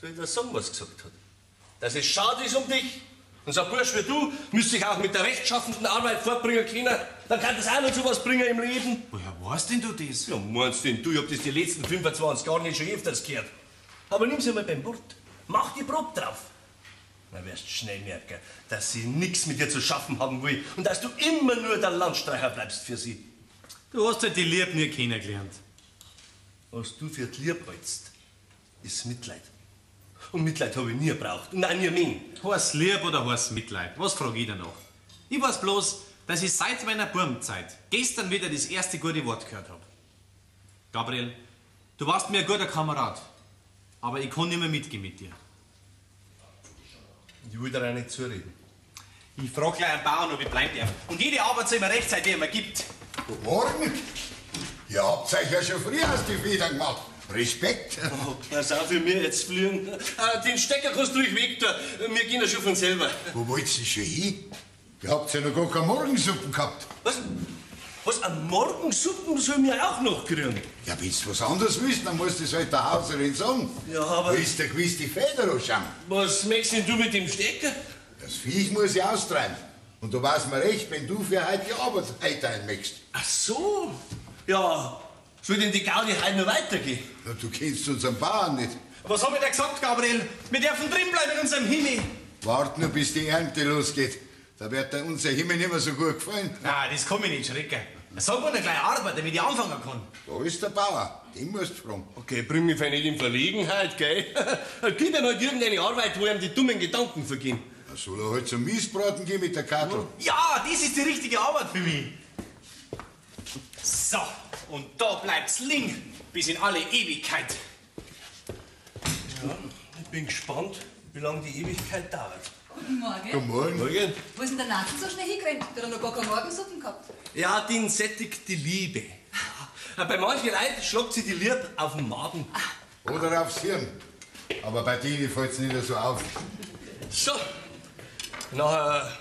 Soll ich dir sagen, was gesagt hat? Dass es schade ist um dich. Und so ein Bursch wie du müsste sich auch mit der rechtschaffenden Arbeit fortbringen können. Dann kann das auch noch so was bringen im Leben.
Woher weißt denn du das?
Ja, meinst denn du, ich hab das die letzten 25 Jahre nicht schon öfters gehört. Aber nimm's einmal beim Wort. Mach die Probe drauf. dann wirst du schnell merken, dass sie nichts mit dir zu schaffen haben will und dass du immer nur der Landstreicher bleibst für sie.
Du hast halt die Liebe nie kennengelernt.
Was du für die Liebe hältst, ist Mitleid. Und Mitleid habe ich nie gebraucht. Und auch nie mein.
Heißt Lieb oder heißt Mitleid? Was frage ich danach? Ich weiß bloß, dass ich seit meiner Burmzeit gestern wieder das erste gute Wort gehört habe. Gabriel, du warst mir ein guter Kamerad, aber ich kann nicht mehr mitgehen mit dir.
Ich will dir auch nicht zureden.
Ich frage gleich einen Bauern, ob ich bleiben darf. Und jede Arbeitszeit immer rechtzeitig immer gibt.
Guten Morgen. Ihr habt euch ja schon früh aus die Federn gemacht. Respekt.
Oh, pass auf, wie wir jetzt fliegen. Ah, den Stecker kannst du ruhig weg tun. Wir gehen ja schon von selber.
Wo wollt ihr schon hin? Ihr habt ja noch gar keine Morgensuppen gehabt.
Was? Was, am Morgensuppen sollen wir auch noch kriegen?
Ja, wenn du was anderes willst, dann musst du es halt der Hauserin sagen.
Ja, aber-
Willst du gewiss die Feder anschauen?
Was möchtest denn du mit dem Stecker?
Das Viech muss ich austreiben. Und du weißt mir recht, wenn du für heute die Arbeit möchtest.
Ach so. Ja, soll denn die Gaudi heute noch weitergehen?
Na, du kennst unseren Bauern nicht.
Was hab ich dir gesagt, Gabriel? Wir dürfen drinbleiben in unserem Himmel.
Wart nur, bis die Ernte losgeht. Da wird dir unser Himmel nicht mehr so gut gefallen.
Nein, das kann mich nicht schrecken. Sag mir gleich Arbeit, damit ich anfangen kann.
Da ist der Bauer. Den musst du fragen.
Okay, bring mich nicht in Verlegenheit, gell? Gib ihm halt irgendeine Arbeit, wo ihm die dummen Gedanken vergehen.
Da soll er halt zum Miesbraten gehen mit der Kartoffel.
Ja, das ist die richtige Arbeit für mich. So, und da bleibt's liegen bis in alle Ewigkeit.
Ja, ich bin gespannt, wie lange die Ewigkeit dauert.
Guten Morgen.
Guten Morgen.
Morgen.
Wo ist denn der Nathan so schnell hingerannt? Der hat noch gar keine Morgensuppen gehabt.
Ja, den sättigt die Liebe. Bei manchen Leuten schlagt sie die Liebe auf den Magen.
Oder aufs Hirn. Aber bei denen fällt's nicht so auf.
So, nachher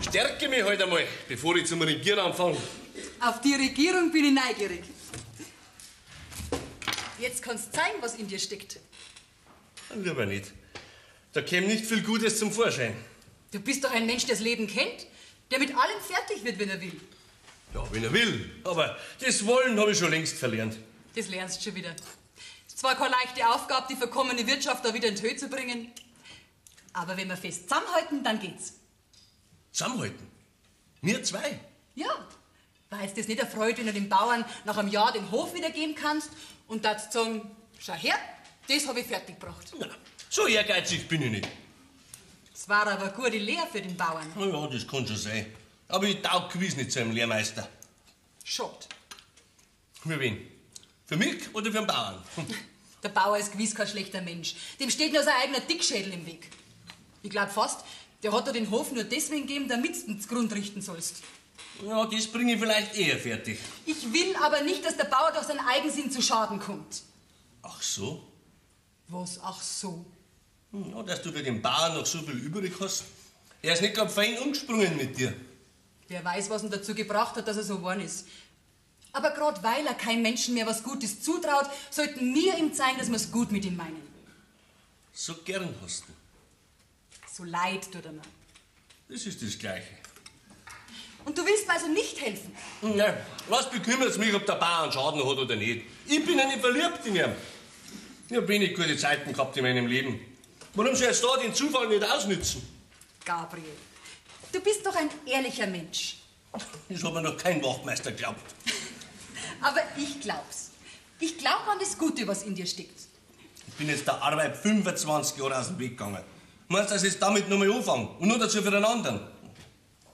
stärke mich halt einmal, bevor ich zum Regieren anfange.
Auf die Regierung bin ich neugierig. Jetzt kannst du zeigen, was in dir steckt.
Lieber nicht. Da käme nicht viel Gutes zum Vorschein.
Du bist doch ein Mensch, der das Leben kennt, der mit allem fertig wird, wenn er will.
Ja, wenn er will. Aber das Wollen habe ich schon längst verlernt.
Das lernst du schon wieder. Ist zwar keine leichte Aufgabe, die verkommene Wirtschaft da wieder in Höhe zu bringen, aber wenn wir fest zusammenhalten, dann geht's.
Zusammenhalten. Wir zwei.
Ja. War jetzt das nicht erfreut, wenn du den Bauern nach einem Jahr den Hof wiedergeben kannst und da sagen, schau her, das habe ich fertig gebracht.
Na, so ehrgeizig bin ich nicht.
Das war aber eine gute Lehre für den Bauern.
Na ja, das kann schon sein. Aber ich taug gewiss nicht zu einem Lehrmeister.
Schott.
Für wen? Für mich oder für den Bauern?
Der Bauer ist gewiss kein schlechter Mensch. Dem steht nur sein eigener Dickschädel im Weg. Ich glaub fast, der hat dir den Hof nur deswegen gegeben, damit du ihn zu Grund richten sollst.
Ja, das bringe ich vielleicht eher fertig.
Ich will aber nicht, dass der Bauer durch seinen Eigensinn zu Schaden kommt.
Ach so?
Was? Ach so.
Ja, dass du für den Bauern noch so viel übrig hast. Er ist nicht gerade fein umgesprungen mit dir.
Wer weiß, was ihn dazu gebracht hat, dass er so geworden ist. Aber gerade weil er keinem Menschen mehr was Gutes zutraut, sollten wir ihm zeigen, dass wir es gut mit ihm meinen.
So gern hast du.
So leid tut er mir.
Das ist das Gleiche.
Und du willst mir also nicht helfen?
Nein, was bekümmert's mich, ob der Bauer einen Schaden hat oder nicht? Ich bin ja nicht verliebt in ihn. Ich hab wenig gute Zeiten gehabt in meinem Leben. Warum soll ich jetzt da den Zufall nicht ausnützen?
Gabriel, du bist doch ein ehrlicher Mensch.
Das hat mir noch kein Wachtmeister geglaubt.
Aber ich glaub's. Ich glaub an das Gute, was in dir steckt.
Ich bin jetzt der Arbeit 25 Jahre aus dem Weg gegangen. Meinst du, dass ich jetzt damit noch mal anfange? Und nur dazu für den anderen?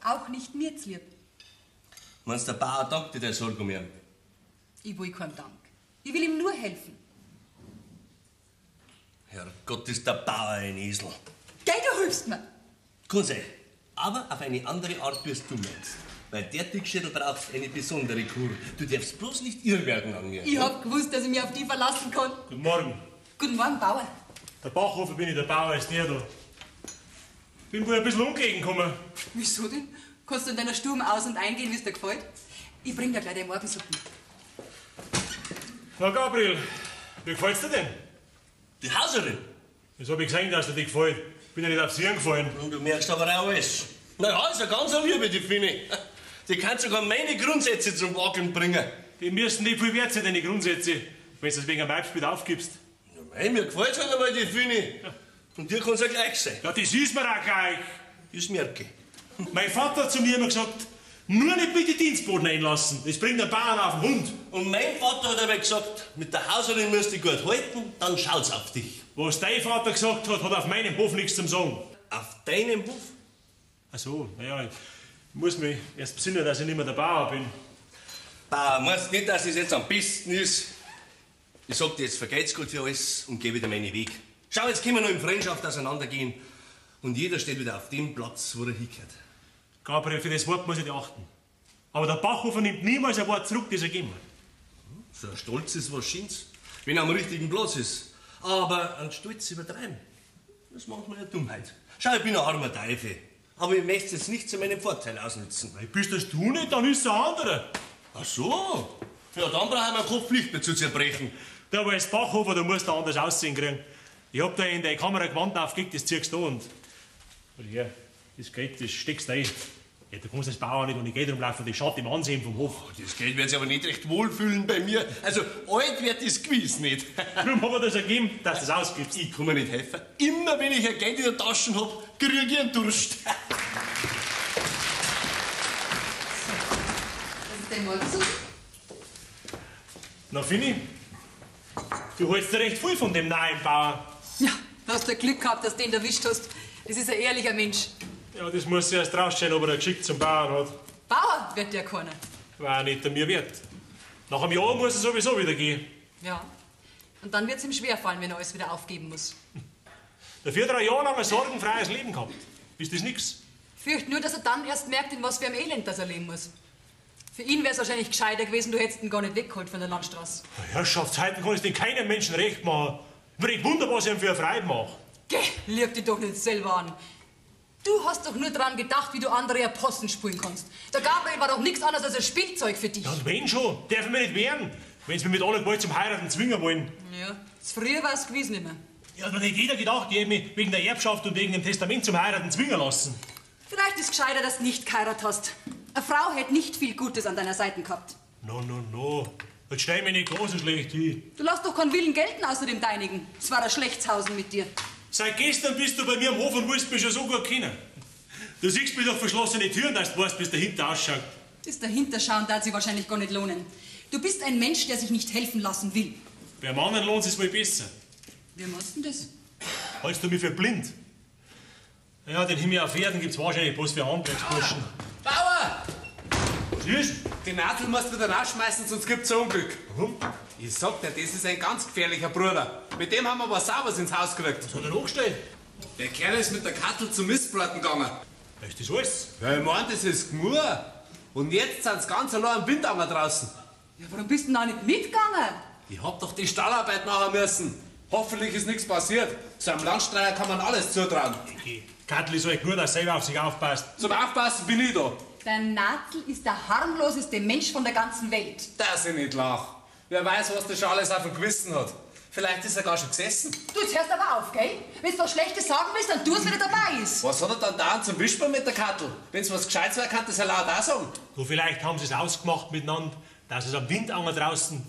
Auch nicht mir zu lieb.
Meinst du, der Bauer dankt dir der Sorge um ihn?
Ich will keinen Dank. Ich will ihm nur helfen.
Herrgott, ist der Bauer ein Esel.
Geh, du hilfst mir.
Kann sein. Aber auf eine andere Art, wie du meinst. Weil der Dickschädel braucht eine besondere Kur. Du darfst bloß nicht irr werden an mir.
Ich hab gewusst, dass ich mich auf die verlassen kann.
Guten Morgen.
Guten Morgen, Bauer.
Der Bachhofer bin ich, der Bauer ist der da. Bin wohl ein bisschen ungelegen gekommen.
Wieso denn? Kannst du in deiner Stube aus- und eingehen, wie es dir gefällt? Ich bring dir gleich die Morgensuppen.
Na, Gabriel, wie gefällt's dir denn?
Die Hauserin.
Das hab ich gesehen, dass dir die gefällt. Bin ja nicht aufs Hirn gefallen.
Und du merkst aber auch alles. Na ja, ist eine ganz Liebe, die Finne. Die kann sogar meine Grundsätze zum Wackeln bringen.
Die müssen nicht viel wert sein, deine Grundsätze, wenn du das wegen einem Weibsbild aufgibst.
Hey, mir gefällt's halt einmal, die Finne. Und dir kann's ja gleich sein.
Ja, das ist mir auch gleich.
Das merke ich.
Mein Vater hat zu mir immer gesagt, nur nicht mit den Dienstboten einlassen. Das bringt den Bauern auf den Hund.
Und mein Vater hat aber gesagt, mit der Haushaltung musst du dich gut halten, dann schaut's auf dich.
Was dein Vater gesagt hat, hat auf meinem Hof nichts zum Sagen.
Auf deinem Hof?
Ach so, naja, ich muss mich erst besinnen, dass ich nicht mehr der Bauer bin.
Bauer, meinst nicht, dass es jetzt am besten ist? Ich sag dir, jetzt vergeht's gut für alles und geh wieder meinen Weg. Schau, jetzt können wir noch in Freundschaft auseinandergehen. Und jeder steht wieder auf dem Platz, wo er hingehört.
Gabriel, für das Wort muss ich dir achten. Aber der Bachhofer nimmt niemals ein Wort zurück, das er gegeben hat.
So ein Stolz ist was Schönes, wenn er am richtigen Platz ist. Aber ein Stolz übertreiben, das macht mir eine Dummheit. Schau, ich bin ein armer Teufel. Aber ich möchte es jetzt nicht zu meinem Vorteil ausnutzen.
Bist das du nicht, dann ist es ein anderer.
Ach so. Ja, dann brauchen wir einen Kopf nicht mehr zu zerbrechen.
Der war jetzt Bachhofer, du musst da anders aussehen kriegen. Ich hab da in der Kamera Gewand aufgelegt, das ziehst du da und. Und hier, das Geld, das steckst du ein. Ja, du kannst als Bauer nicht ohne Geld rumlaufen, das schaut im Ansehen vom Hof.
Das Geld wird sich aber nicht recht wohlfühlen bei mir. Also, alt wird das gewiss nicht.
Darum haben wir das ergeben, dass du es ausgibst.
Ich kann mir nicht helfen. Immer wenn ich ein Geld in der Tasche hab, krieg ich einen Durst.
Was ist denn mal zu?
Na, Fini, du hältst dir recht viel von dem neuen Bauer.
Ja, du hast ja Glück gehabt, dass du den erwischt hast. Das ist ein ehrlicher Mensch.
Ja, das muss sich erst rausstellen, ob er geschickt zum Bauern hat.
Bauer wird der keiner.
War nicht der mir wert. Nach einem Jahr muss er sowieso wieder gehen.
Ja. Und dann wird es ihm schwerfallen, wenn er alles wieder aufgeben muss.
Dafür drei Jahre lang ein sorgenfreies Leben gehabt. Ist das nix?
Fürcht nur, dass er dann erst merkt, in was für einem Elend das er leben muss. Für ihn wäre es wahrscheinlich gescheiter gewesen, du hättest ihn gar nicht weggeholt von der Landstraße.
Herrschaftszeiten kann es den keinem Menschen recht machen. Wird Wunder, was ich ihm für eine Freude mache.
Geh, lieg dich doch nicht selber an. Du hast doch nur dran gedacht, wie du andere Apostel spielen kannst. Der Gabriel war doch nichts anderes als ein Spielzeug für dich.
Ja, und wenn schon, darf ich mir nicht wehren. Wenn sie mich mit aller Gewalt zum Heiraten zwingen wollen.
Ja, das früher war es gewesen nicht mehr.
Ja, hat mir nicht jeder gedacht, die hätten mich wegen der Erbschaft und wegen dem Testament zum Heiraten zwingen lassen.
Vielleicht ist es gescheiter, dass du nicht geheiratet hast. Eine Frau hätte nicht viel Gutes an deiner Seite gehabt.
No, no, no. Jetzt stell mich nicht groß so schlecht hin.
Du lässt doch keinen Willen gelten außer dem deinigen. Es war ein Schlechtshausen mit dir.
Seit gestern bist du bei mir am Hof und willst mich schon so gut kennen. Du siehst mich durch verschlossene Türen, dass du weißt, wie es dahinter ausschaut.
Das Dahinterschauen darf sich wahrscheinlich gar nicht lohnen. Du bist ein Mensch, der sich nicht helfen lassen will.
Bei anderen lohnt es wohl besser.
Wie machst du denn das?
Hältst du mich für blind? Ja, den Himmel auf Erden gibt's wahrscheinlich bloß für Handwerksburschen. Ist?
Die Nadel musst du wieder rausschmeißen, sonst gibt's ein Unglück.
Warum?
Ich sag dir, das ist ein ganz gefährlicher Bruder. Mit dem haben wir was Sauberes ins Haus gekriegt.
Was hat er angestellt?
Der Kerl ist mit der Kattel zum Mistbraten gegangen.
Ist das alles?
Ja, ich mein, das ist Gmur. Und jetzt sind's ganz allein am Windanger draußen.
Ja, warum bist du denn da nicht mitgegangen?
Ich hab doch die Stallarbeit machen müssen. Hoffentlich ist nichts passiert. So einem Landstreicher kann man alles zutrauen.
Die Kattel ist halt nur, dass er selber auf sich aufpasst.
Zum Aufpassen bin ich da.
Der Nadel ist der harmloseste Mensch von der ganzen Welt.
Dass ich nicht lach. Wer weiß, was der schon alles auf dem Gewissen hat. Vielleicht ist er gar schon gesessen.
Du, jetzt hörst aber auf, gell? Wenn du was Schlechtes sagen willst, dann tu es, wenn er dabei ist.
Was hat er dann da zum Wispern mit der Kattel? Wenn's was Gescheites wäre, kann das ja laut auch sagen.
Du, vielleicht haben sie es ausgemacht miteinander, dass es am Windanger draußen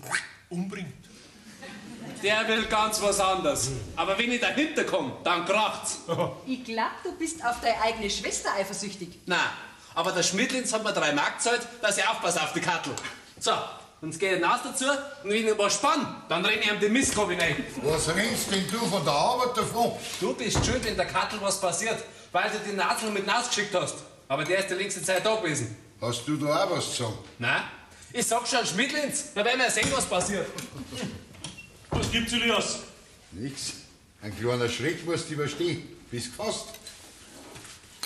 umbringt.
Der will ganz was anderes. Aber wenn ich dahinter komme, dann kracht's.
Ich glaub, du bist auf deine eigene Schwester eifersüchtig.
Nein, aber der Schmidlins hat mir drei Mark gezahlt, dass ich aufpasse auf die Kattel. So, jetzt geh ich hinaus dazu und wenn ich was spann, dann renn ich ihm den Mistkopf hinein.
Was rennst denn du von der Arbeit davon?
Du bist schuld, wenn der Kattel was passiert, weil du die Nadel mit rausgeschickt hast. Aber der ist die längste Zeit da gewesen.
Hast du da auch was zu sagen?
Nein, ich sag schon Schmidlins, da werden wir ja sehen, was passiert.
Was gibt's, Elias?
Nix. Ein kleiner Schreck musst du überstehen. Bist gefasst.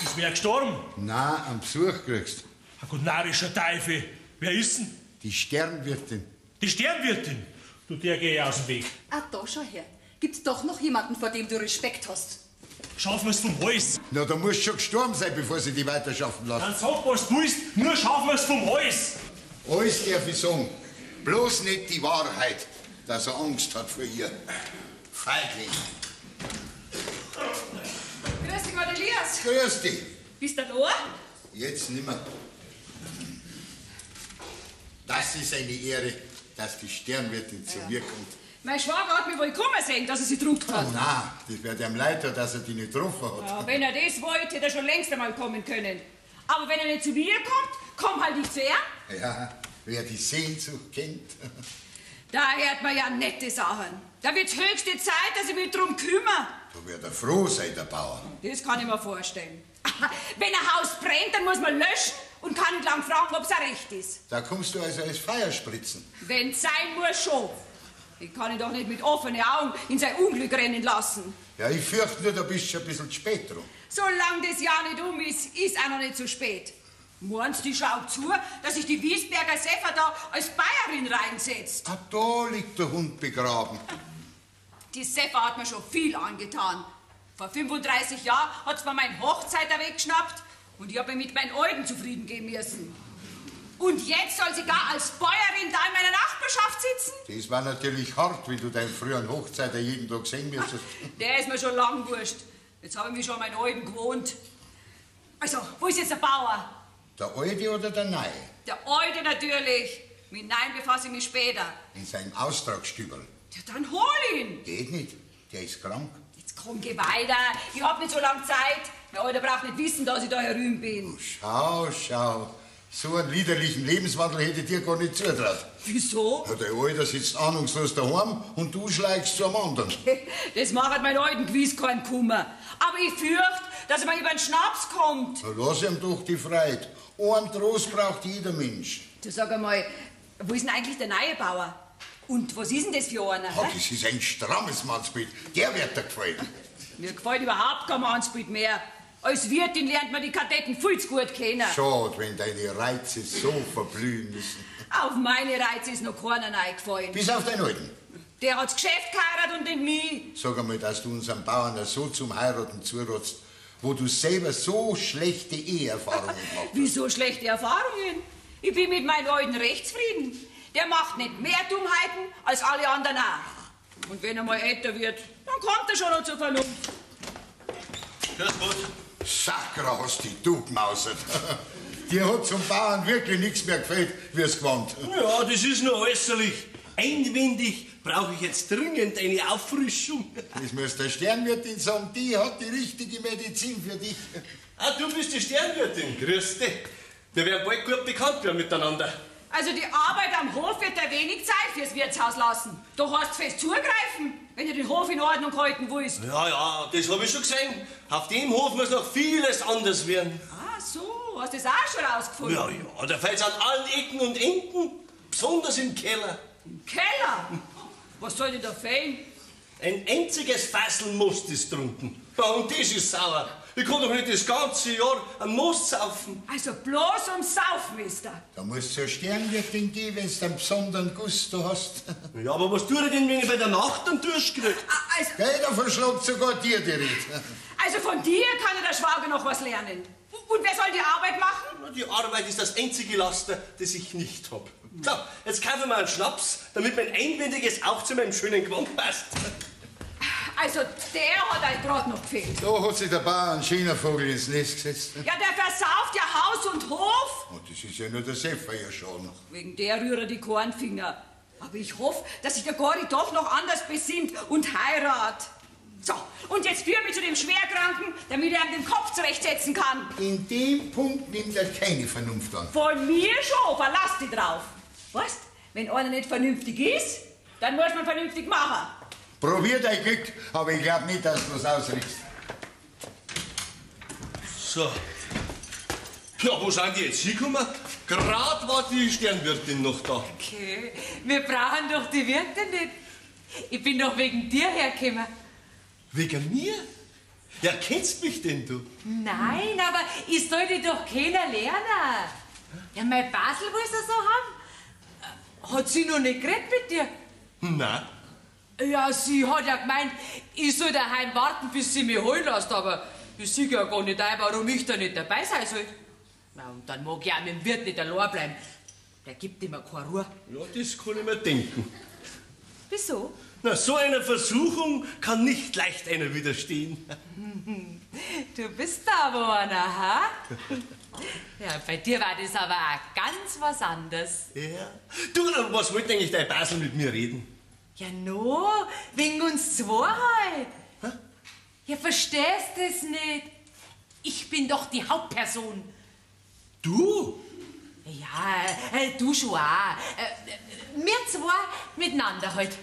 Ist wer gestorben?
Nein, einen Besuch kriegst.
Ein gut narischer Teufel. Wer ist denn?
Die Sternwirtin.
Die Sternwirtin. Du, der geh ich aus dem Weg.
Ah, da schau her. Gibt's doch noch jemanden, vor dem du Respekt hast?
Schaffen wir's vom Hals.
Na, da musst du schon gestorben sein, bevor sie dich weiterschaffen lassen.
Dann sag, was du willst, nur schaffen wir's vom Hals.
Alles darf ich sagen. Bloß nicht die Wahrheit, dass er Angst hat vor ihr. Feigling.
Grüß dich, Gott, Elias.
Grüß dich.
Bist du da?
Jetzt nimmer. Das ist eine Ehre, dass die Sternwirtin zu mir kommt.
Mein Schwager hat mich wohl kommen sehen, dass er sie gedruckt hat.
Oh, nein, das wird ihm leid, tun, dass er dich nicht getroffen hat.
Ja, wenn er das wollte, hätte er schon längst einmal kommen können. Aber wenn er nicht zu mir kommt, komm halt nicht zu er.
Ja, wer die Sehnsucht kennt.
Da hört man ja nette Sachen. Da wird's höchste Zeit, dass ich mich drum kümmere.
Da wird er froh sein, der Bauer.
Das kann ich mir vorstellen. Wenn ein Haus brennt, dann muss man löschen und kann nicht lang fragen, ob's auch recht ist.
Da kommst du also als Feuer spritzen.
Wenn's sein muss, schon. Ich kann ihn doch nicht mit offenen Augen in sein Unglück rennen lassen.
Ja, ich fürchte nur, da bist du schon ein bisschen zu spät drum.
Solange das Jahr nicht um ist, ist auch noch nicht zu spät. Meinst du, die schaut zu, dass sich die Wiesberger Seffer da als Bayerin reinsetzt?
Ah, da liegt der Hund begraben.
Die Seffer hat mir schon viel angetan. Vor 35 Jahren hat mir meine Hochzeit da weggeschnappt und ich habe mich mit meinen Alten zufrieden geben müssen. Und jetzt soll sie gar als Bäuerin da in meiner Nachbarschaft sitzen?
Das war natürlich hart, wie du deinen früheren Hochzeiter jeden Tag sehen müsstest.
Der ist mir schon lang wurscht. Jetzt habe ich mich schon an meinen Alten gewohnt. Also, wo ist jetzt der Bauer?
Der Alte oder der Neue?
Der Alte natürlich. Mit Nein befasse ich mich später.
In seinem Austragsstüberl.
Ja, dann hol ihn.
Geht nicht, der ist krank.
Jetzt komm, geh weiter. Ich hab nicht so lange Zeit. Der Alte braucht nicht wissen, dass ich da herüben bin.
Schau, schau. So einen liederlichen Lebenswandel hätte ich dir gar nicht zutraut.
Wieso?
Ja, der Alte sitzt ahnungslos daheim und du schleichst zum anderen.
Das macht meinen Alten gewiss keinen Kummer. Aber ich fürchte, dass er mal über den Schnaps kommt.
Na, lass ihm doch die Freude. Einen Trost braucht jeder Mensch.
Du sag einmal, wo ist denn eigentlich der neue Bauer? Und was ist denn das für einer? Hä?
das ist ein strammes Mannsbild. Der wird dir gefallen.
Mir gefällt überhaupt kein Mannsbild mehr. Als Wirtin lernt man die Kadetten viel zu gut kennen.
Schade, wenn deine Reize so verblühen müssen.
Auf meine Reize ist noch keiner eingefallen.
Bis auf deinen Alten.
Der hat's Geschäft geheiratet und den mich.
Sag einmal, dass du unseren Bauern so zum Heiraten zuratst, wo du selber so schlechte Eheerfahrungen gemacht hast.
Wieso schlechte Erfahrungen? Ich bin mit meinem Alten recht zufrieden. Der macht nicht mehr Dummheiten als alle anderen auch. Und wenn er mal älter wird, dann kommt er schon noch zur Vernunft.
Grüß Gott.
Sakra hast die du gemausert. Dir hat zum Bauern wirklich nichts mehr gefällt, wie es gewandt.
Ja, das ist nur äußerlich. Einwendig brauche ich jetzt dringend eine Auffrischung.
Das muss der Sternwirtin sagen, die hat die richtige Medizin für dich.
Ah, du bist die Sternwirtin. Grüß dich. Wir werden bald gut bekannt werden miteinander.
Also die Arbeit am Hof wird er wenig Zeit fürs Wirtshaus lassen. Du hast fest zugreifen, wenn du den Hof in Ordnung halten willst.
Ja, ja, das habe ich schon gesehen. Auf dem Hof muss noch vieles anders werden.
Ah, so, hast du das auch schon rausgefunden?
Ja, ja, da fällt's an allen Ecken und Enden, besonders im Keller.
Im Keller? Was soll denn da fehlen?
Ein einziges Fassel Most ist drunten. Ja, und das ist sauer. Ich kann doch nicht das ganze Jahr einen Most saufen.
Also bloß um Saufen ist er.
Da musst du zur Sternwirtin gehen, wenn du einen besonderen Gusto hast.
Ja, aber was tut er denn, wenn ich bei der Nacht einen Durst krieg?
Also,
Gell, da verschluckt sogar dir die Rede.
also von dir kann der Schwager noch was lernen. Und wer soll die Arbeit machen?
Die Arbeit ist das einzige Laster, das ich nicht hab. So, jetzt kaufen wir einen Schnaps, damit mein Einwendiges auch zu meinem schönen Gewand passt.
Also der hat euch gerade noch gefehlt.
Da hat sich der Bauer einen schönen Vogel ins Nest gesetzt.
Ja, der versauft ja Haus und Hof.
Und das ist ja nur der Seffer ja schon.
Wegen der rührt er die Kornfinger. Aber ich hoffe, dass sich der Gori doch noch anders besinnt und heirat. So, und jetzt führ mich zu dem Schwerkranken, damit er ihm den Kopf zurechtsetzen kann.
In dem Punkt nimmt er keine Vernunft an.
Von mir schon, verlass dich drauf. Weißt, wenn einer nicht vernünftig ist, dann muss man vernünftig machen.
Probier dein Glück, aber ich glaube nicht, dass du es ausrichst.
So. Ja, wo sind die jetzt hingekommen? Gerade war die Sternwirtin noch da.
Okay, wir brauchen doch die Wirte nicht. Ich bin doch wegen dir hergekommen.
Wegen mir? Ja, kennst mich denn du?
Nein, aber ich soll dich doch kennenlernen. Ja, mein Basel will es so haben. Hat sie noch nicht geredet mit dir?
Na,
Ja, sie hat ja gemeint, ich soll daheim warten, bis sie mich holen lässt, aber ich sehe ja gar nicht ein, warum ich da nicht dabei sein soll. Na, und dann mag ich auch mit dem Wirt nicht allein bleiben. Der gibt immer keine Ruhe.
ja, das kann ich mir denken.
Wieso?
Na, so einer Versuchung kann nicht leicht einer widerstehen.
Du bist da aber einer, ha? Ja, bei dir war das aber auch ganz was anderes.
Ja. Du, was wollte eigentlich dein Basel mit mir reden?
Ja, no, wegen uns zwei halt. Ja, verstehst das nicht? Ich bin doch die Hauptperson.
Du?
Ja, äh, du schon auch. Äh, äh, wir zwei miteinander halt.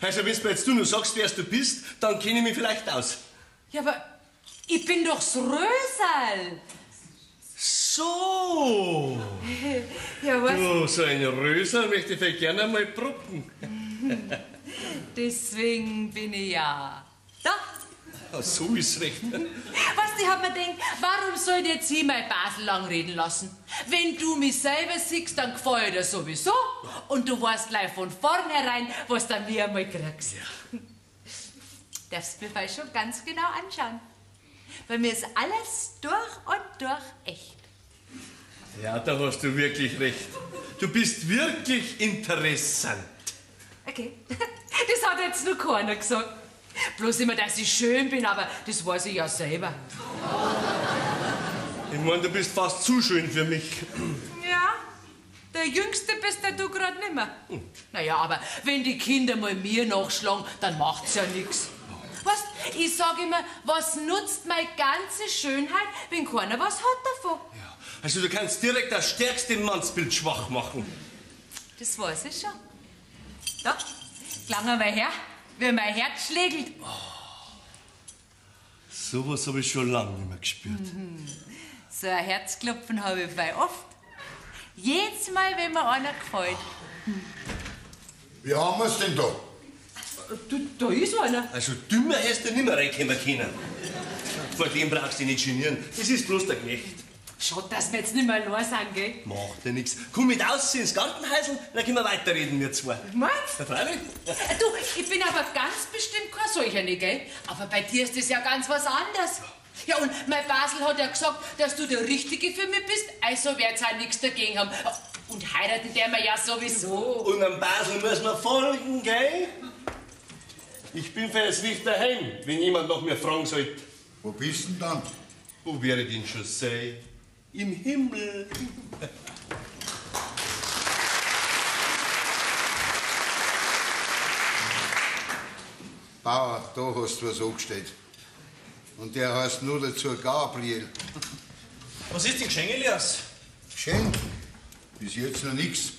Also, wenn du mir jetzt du nur sagst, wer du bist, dann kenne ich mich vielleicht aus.
Ja, aber ich bin doch das Rösal.
So.
Ja, was?
Du, so ein Rösel möchte ich vielleicht gerne mal proben.
Deswegen bin ich ja da.
Ja, so ist recht.
Was, ich hab mir gedacht, warum soll ich jetzt ich mein Basel lang reden lassen? Wenn du mich selber siehst, dann gefällt dir sowieso. Und du weißt gleich von vornherein, was du mir einmal kriegst. Darfst mir mal schon ganz genau anschauen. Bei mir ist alles durch und durch echt.
Ja, da hast du wirklich recht. Du bist wirklich interessant.
Okay, das hat jetzt nur keiner gesagt. Bloß immer, dass ich schön bin, aber das weiß ich ja selber.
Ich meine, du bist fast zu schön für mich.
Ja, der Jüngste bist ja du gerade nimmer. Naja, aber wenn die Kinder mal mir nachschlagen, dann macht's ja nix. Weißt, ich sag immer, was nutzt meine ganze Schönheit, wenn keiner was hat davon?
Also, du kannst direkt das stärkste Mannsbild schwach machen.
Das weiß ich schon. Da, klang einmal her, wie mein Herz schlägelt.
Sowas habe ich schon lange nicht mehr gespürt.
So ein Herzklopfen habe ich bei oft. Jedes Mal, wenn mir einer gefällt.
Wie haben wir's denn da?
Du, da ist einer.
Also, dümmer hättest du nicht mehr reinkommen können. Vor dem brauchst du dich nicht genieren. Das ist bloß der Knecht.
Schaut, dass wir jetzt nicht mehr allein sind, gell?
Macht ja nichts. Komm mit aus ins Gartenhäusl, dann können wir weiterreden, wir zwei.
Meinst
Ja, freilich.
Äh, Du, ich bin aber ganz bestimmt kein solcher, nicht, gell? Aber bei dir ist das ja ganz was anderes. Ja, und mein Basel hat ja gesagt, dass du der Richtige für mich bist, also wird's auch nichts dagegen haben. Und heiraten der wir ja sowieso.
Und am Basel müssen wir folgen, gell? Ich bin für jetzt nicht daheim, wenn jemand nach mir fragen sollte.
Wo bist denn dann?
Wo wäre ich denn schon sei? Im Himmel.
Bauer, da hast du was angestellt. Und der heißt nur dazu Gabriel.
Was ist denn geschehen, Elias?
Geschenk? Bis jetzt noch nichts.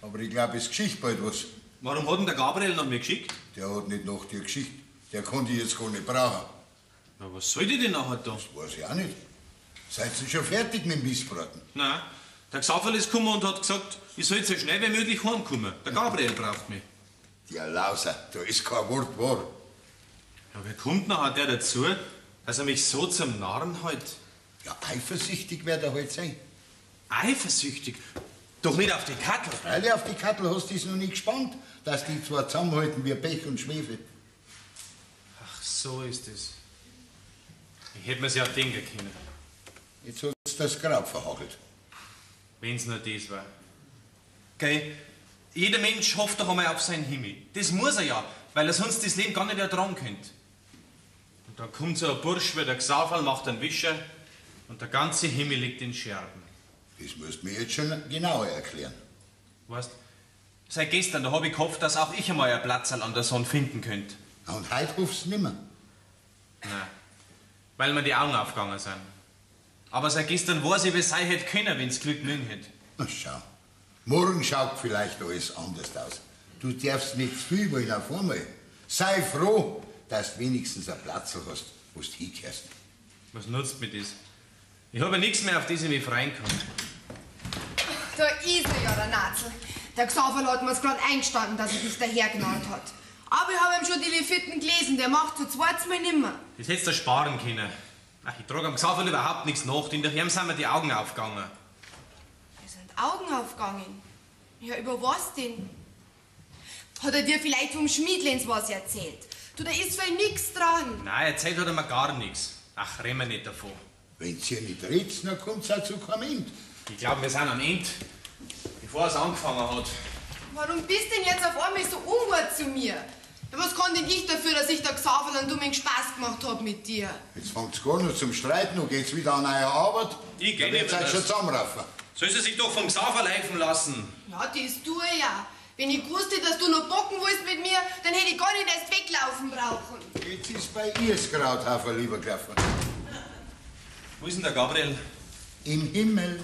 Aber ich glaube, es geschieht bald was.
Warum hat denn der Gabriel nach mir geschickt?
Der hat nicht nach dir geschickt. Der kann die jetzt gar nicht brauchen.
Na, was soll die denn nachher da?
Das weiß ich auch nicht. Seid ihr schon fertig mit dem Missbraten?
Nein, der Xaverl ist gekommen und hat gesagt, ich soll so schnell wie möglich heimkommen. Der Gabriel braucht mich.
Der Lauser, da ist kein Wort wahr.
Ja, wer kommt nachher der dazu, dass er mich so zum Narren hält?
Ja, eifersüchtig wird er halt sein.
Eifersüchtig? Doch nicht auf die Kattel.
Freilich auf die Kattel hast du es noch nicht gespannt, dass die zwei zusammenhalten wie Pech und Schwefel.
Ach, so ist es. Ich hätte mir's ja denken können,
Jetzt hat's das Grab verhagelt.
wenn's nur das war. Gell? Jeder Mensch hofft doch einmal auf seinen Himmel. Das muss er ja, weil er sonst das Leben gar nicht ertragen könnte. Und dann kommt so ein Bursch wie der Xaverl, macht einen Wischer und der ganze Himmel liegt in Scherben.
Das musst du mir jetzt schon genauer erklären.
Weißt, seit gestern, da habe ich gehofft, dass auch ich einmal ein Platz an der Sonne finden könnte.
Und heute rufst du nimmer.
Nein, weil mir die Augen aufgegangen sind. Aber seit gestern weiß ich, wie es sein hätte können, wenn's Glück mögen hätte.
Na schau. Morgen schaut vielleicht alles anders aus. Du darfst nicht zu viel wollen auf einmal. Sei froh, dass du wenigstens einen Platz hast, wo du hingehörst.
Was nutzt mir das? Ich habe ja nichts mehr, auf das ich mich freuen kann.
Da ist er ja, der Nazel. Der Xaverl hat mir's gerade eingestanden, dass er dich daher genannt hat. Aber ich habe ihm schon die Leviten gelesen, der macht zu zweites Mal nimmer.
Das hättest du sparen können. Ach, ich trage am Xaverl überhaupt nichts nach, denn durch ihn sind mir die Augen aufgegangen.
Mir sind Augen aufgegangen. Ja, über was denn? Hat er dir vielleicht vom Schmiedlens was erzählt? Du, da ist voll nix dran.
Nein, erzählt hat er mir gar nichts. Ach, reden wir nicht davon.
Wenn's ihr nicht redet, dann kommt's auch zu keinem Ende.
Ich glaube, wir sind am Ende, bevor es angefangen hat.
Warum bist denn jetzt auf einmal so ungut zu mir? Ja, was kann denn ich dafür, dass ich der Xaverl einen dummen Spaß gemacht hab mit dir?
Jetzt fängt's gar noch zum Streiten und geht's wieder an eure Arbeit.
Ich geh
Da
nicht mehr
schon zusammenraufen.
Soll sie sich doch vom Xaverl helfen lassen?
Ja, das tue ich ja. Wenn ich gewusst hätte, dass du noch bocken willst mit mir, dann hätte ich gar nicht erst weglaufen brauchen.
Jetzt ist bei ihr das Krauthafer, lieber Klaffer.
Wo ist denn der Gabriel?
Im Himmel.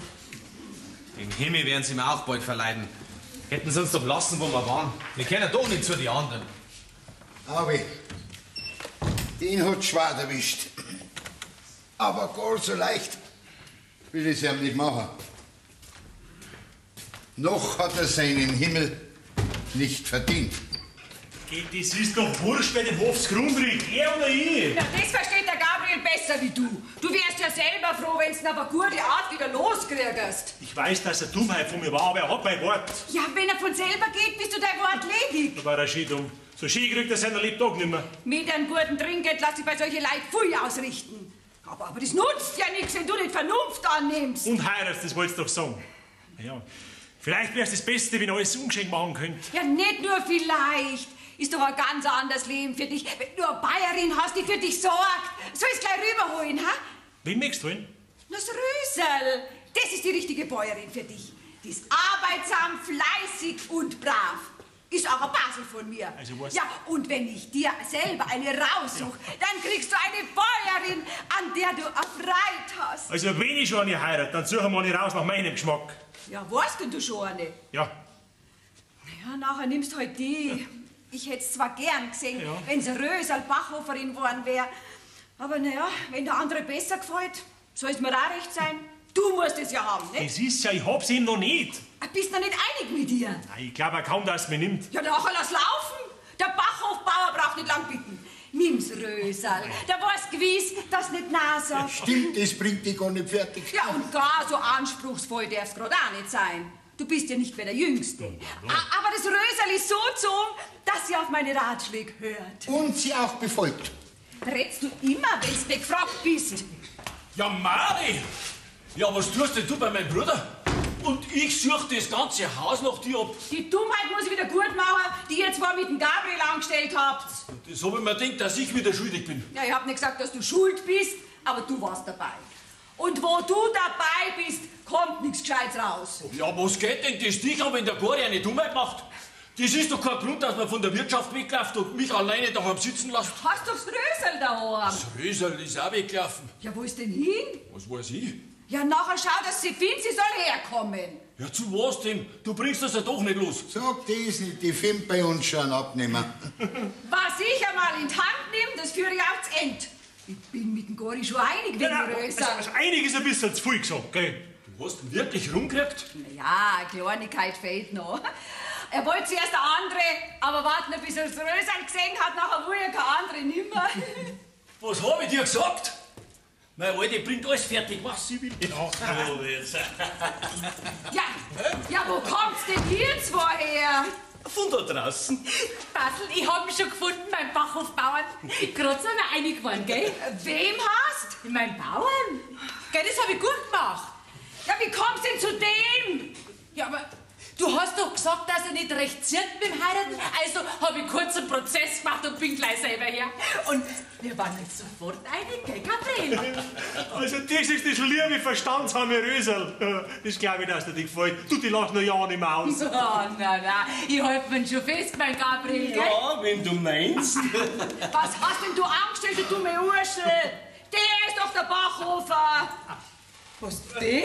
Im Himmel werden sie mir auch bald verleiden. Hätten sie uns doch lassen, wo wir waren. Wir kennen doch nicht zu den anderen.
Aber den hat schwer erwischt. Aber gar so leicht will ich es ihm nicht machen. Noch hat er seinen Himmel nicht verdient.
Geht, das ist doch wurscht, wer den Hofs Grund kriegt, er oder ich.
Na, das versteht der Gabriel besser wie du. Du wärst ja selber froh, wenn du auf eine gute Art wieder loskriegst.
Ich weiß, dass er Dummheit von mir war, aber er hat mein Wort.
Ja, wenn er von selber geht, bist du dein Wort ledig.
Da war er. So schön kriegt er seiner Lebtag nicht mehr.
Mit einem guten Trinkgeld lass ich bei solchen Leid viel ausrichten. Aber, aber das nutzt ja nichts, wenn du nicht Vernunft annimmst.
Und heiratst, das wollt's doch sagen. Ja, vielleicht wär's das Beste, wenn ihr alles ungeschenkt machen könnt.
Ja, nicht nur vielleicht. Ist doch ein ganz anderes Leben für dich, wenn du eine Bayerin hast, die für dich sorgt. Soll ich's gleich rüberholen, ha?
Wen möchtest du hin?
Das Rösel. Das ist die richtige Bäuerin für dich. Die ist arbeitsam, fleißig und brav. Ist auch ein Basel von mir.
Also was?
Ja, und wenn ich dir selber eine raussuche, dann kriegst du eine Bäuerin, an der du erfreut hast.
Also, wenn ich schon eine heirate, dann suchen wir eine raus nach meinem Geschmack.
Ja, weißt denn du schon eine?
Ja,
Ja, nachher nimmst du halt die. Ich hätte es zwar gern gesehen, wenn's eine Rösel Bachhoferin geworden wäre. Aber naja, wenn der andere besser gefällt, soll es mir auch recht sein. Du musst es ja haben, nicht?
das ist ja, ich hab's ihm noch nicht.
Bist du noch nicht einig mit dir?
Nein, ich glaube kaum, dass es mich nimmt.
Ja, nachher lass laufen. Der Bachhofbauer braucht nicht lang bitten. Nimm's Rösal. Der weiß gewiss, dass nicht Nase.
Stimmt, das bringt dich gar nicht fertig.
Ja, und gar so anspruchsvoll darf's grad auch nicht sein. Du bist ja nicht mehr der Jüngste. A- Aber das Rösal ist so zum, dass sie auf meine Ratschläge hört.
Und sie auch befolgt.
Redst du immer, wenn's gefragt bist?
Ja, Mari! Ja, was tust denn du bei meinem Bruder? Und ich suche das ganze Haus nach dir ab.
Die Dummheit muss ich wieder gut machen, die ihr zwar mit dem Gabriel angestellt habt.
Das hab ich mir gedacht, dass ich wieder schuldig bin.
Ja, ich hab nicht gesagt, dass du schuld bist, aber du warst dabei. Und wo du dabei bist, kommt nichts Gescheites raus.
Ja, was geht denn das dich wenn der Gori eine Dummheit macht? Das ist doch kein Grund, dass man von der Wirtschaft wegläuft und mich alleine daheim sitzen lässt.
Hast du das Rösel daheim?
Das Rösel ist auch weggelaufen.
Ja, wo ist denn hin?
Was weiß ich?
Ja, nachher schau, dass sie findet, sie soll herkommen.
Ja, zu was denn? Du bringst das ja doch nicht los.
Sag das nicht, die Film bei uns schon abnehmen.
Was ich einmal in die Hand nehme, das führe ich auch zu End. Ich bin mit dem Gori schon einig wegen
Ja,
dem
also, also einiges ein bisschen zu viel gesagt, gell?
Du hast ihn wirklich rumgekriegt?
Ja, eine Kleinigkeit fehlt noch. Er wollte zuerst eine andere, aber warten, bis er das Rösel gesehen hat, nachher will er keine andere nimmer.
Was hab ich dir gesagt? Meine Alte bringt alles fertig, was sie will.
Ja,
Ja, ja, wo kommt's denn hier zwei her?
Von da draußen.
Basel, ich hab mich schon gefunden, mein Bachhofbauern. Gerade sind wir einig geworden, gell?
Wem hast?
Mein Bauern. Gell, das hab ich gut gemacht.
Ja, wie kommst denn zu dem?
Ja, aber du hast doch gesagt, dass er nicht recht zirkt mit dem Heiraten. Also hab ich kurz einen Prozess gemacht und bin gleich selber her. Und wir waren jetzt sofort einig, gell, Gabriel?
Also, das ist das liebe Verstandsame Rösel. Das glaube ich, dass dir die gefällt. Du, die lacht noch ja nicht mehr aus.
Oh, na, na, ich halte mich schon fest, mein Gabriel, gell?
Ja, wenn du meinst.
Was hast denn du angestellt, du dumme Urschel? Der ist doch der Bachhofer.
Was, der?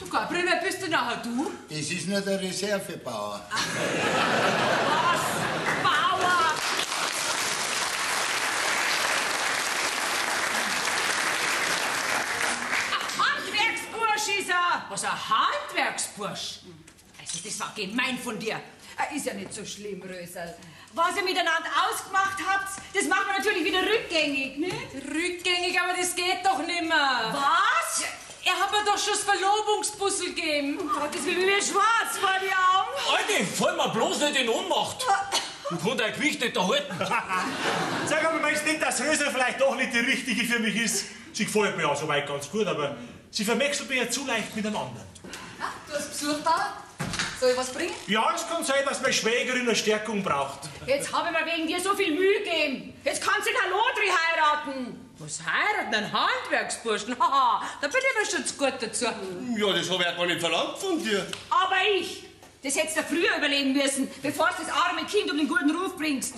Du, Gabriel, wer bist du nachher, du?
Das ist nur der Reservebauer.
Was? Bauer. Ein Handwerksbursch ist er.
Was, ein Handwerksbursch? Also, das war gemein von dir.
Äh, Ist ja nicht so schlimm, Rösel. Was ihr miteinander ausgemacht habt, das macht man natürlich wieder rückgängig, ne?
Rückgängig, aber das geht doch nimmer.
Was?
Er hat mir doch schon das Verlobungspuzzle gegeben.
Um Gottes Willen, wie schwarz vor die Augen.
Alte, fall mir bloß nicht in Ohnmacht. Du kannst dein Gewicht nicht erhalten.
Sag mal, meinst du nicht, dass Rösel vielleicht doch nicht die richtige für mich ist? Sie gefällt mir ja soweit ganz gut, aber sie verwechselt mich ja zu leicht mit einem anderen.
Du hast Besuch da? Soll ich was bringen?
Ja, es kann sein, dass meine Schwägerin eine Stärkung braucht.
Jetzt habe ich mir wegen dir so viel Mühe gegeben. Jetzt kannst du den Halotri heiraten.
Was heiraten? Ein Handwerksburschen? Haha, da bin ich aber schon zu gut dazu.
Ja, das habe ich ja gar nicht verlangt von dir.
Aber ich, Das hättest du früher überlegen müssen, bevor du das arme Kind um den guten Ruf bringst.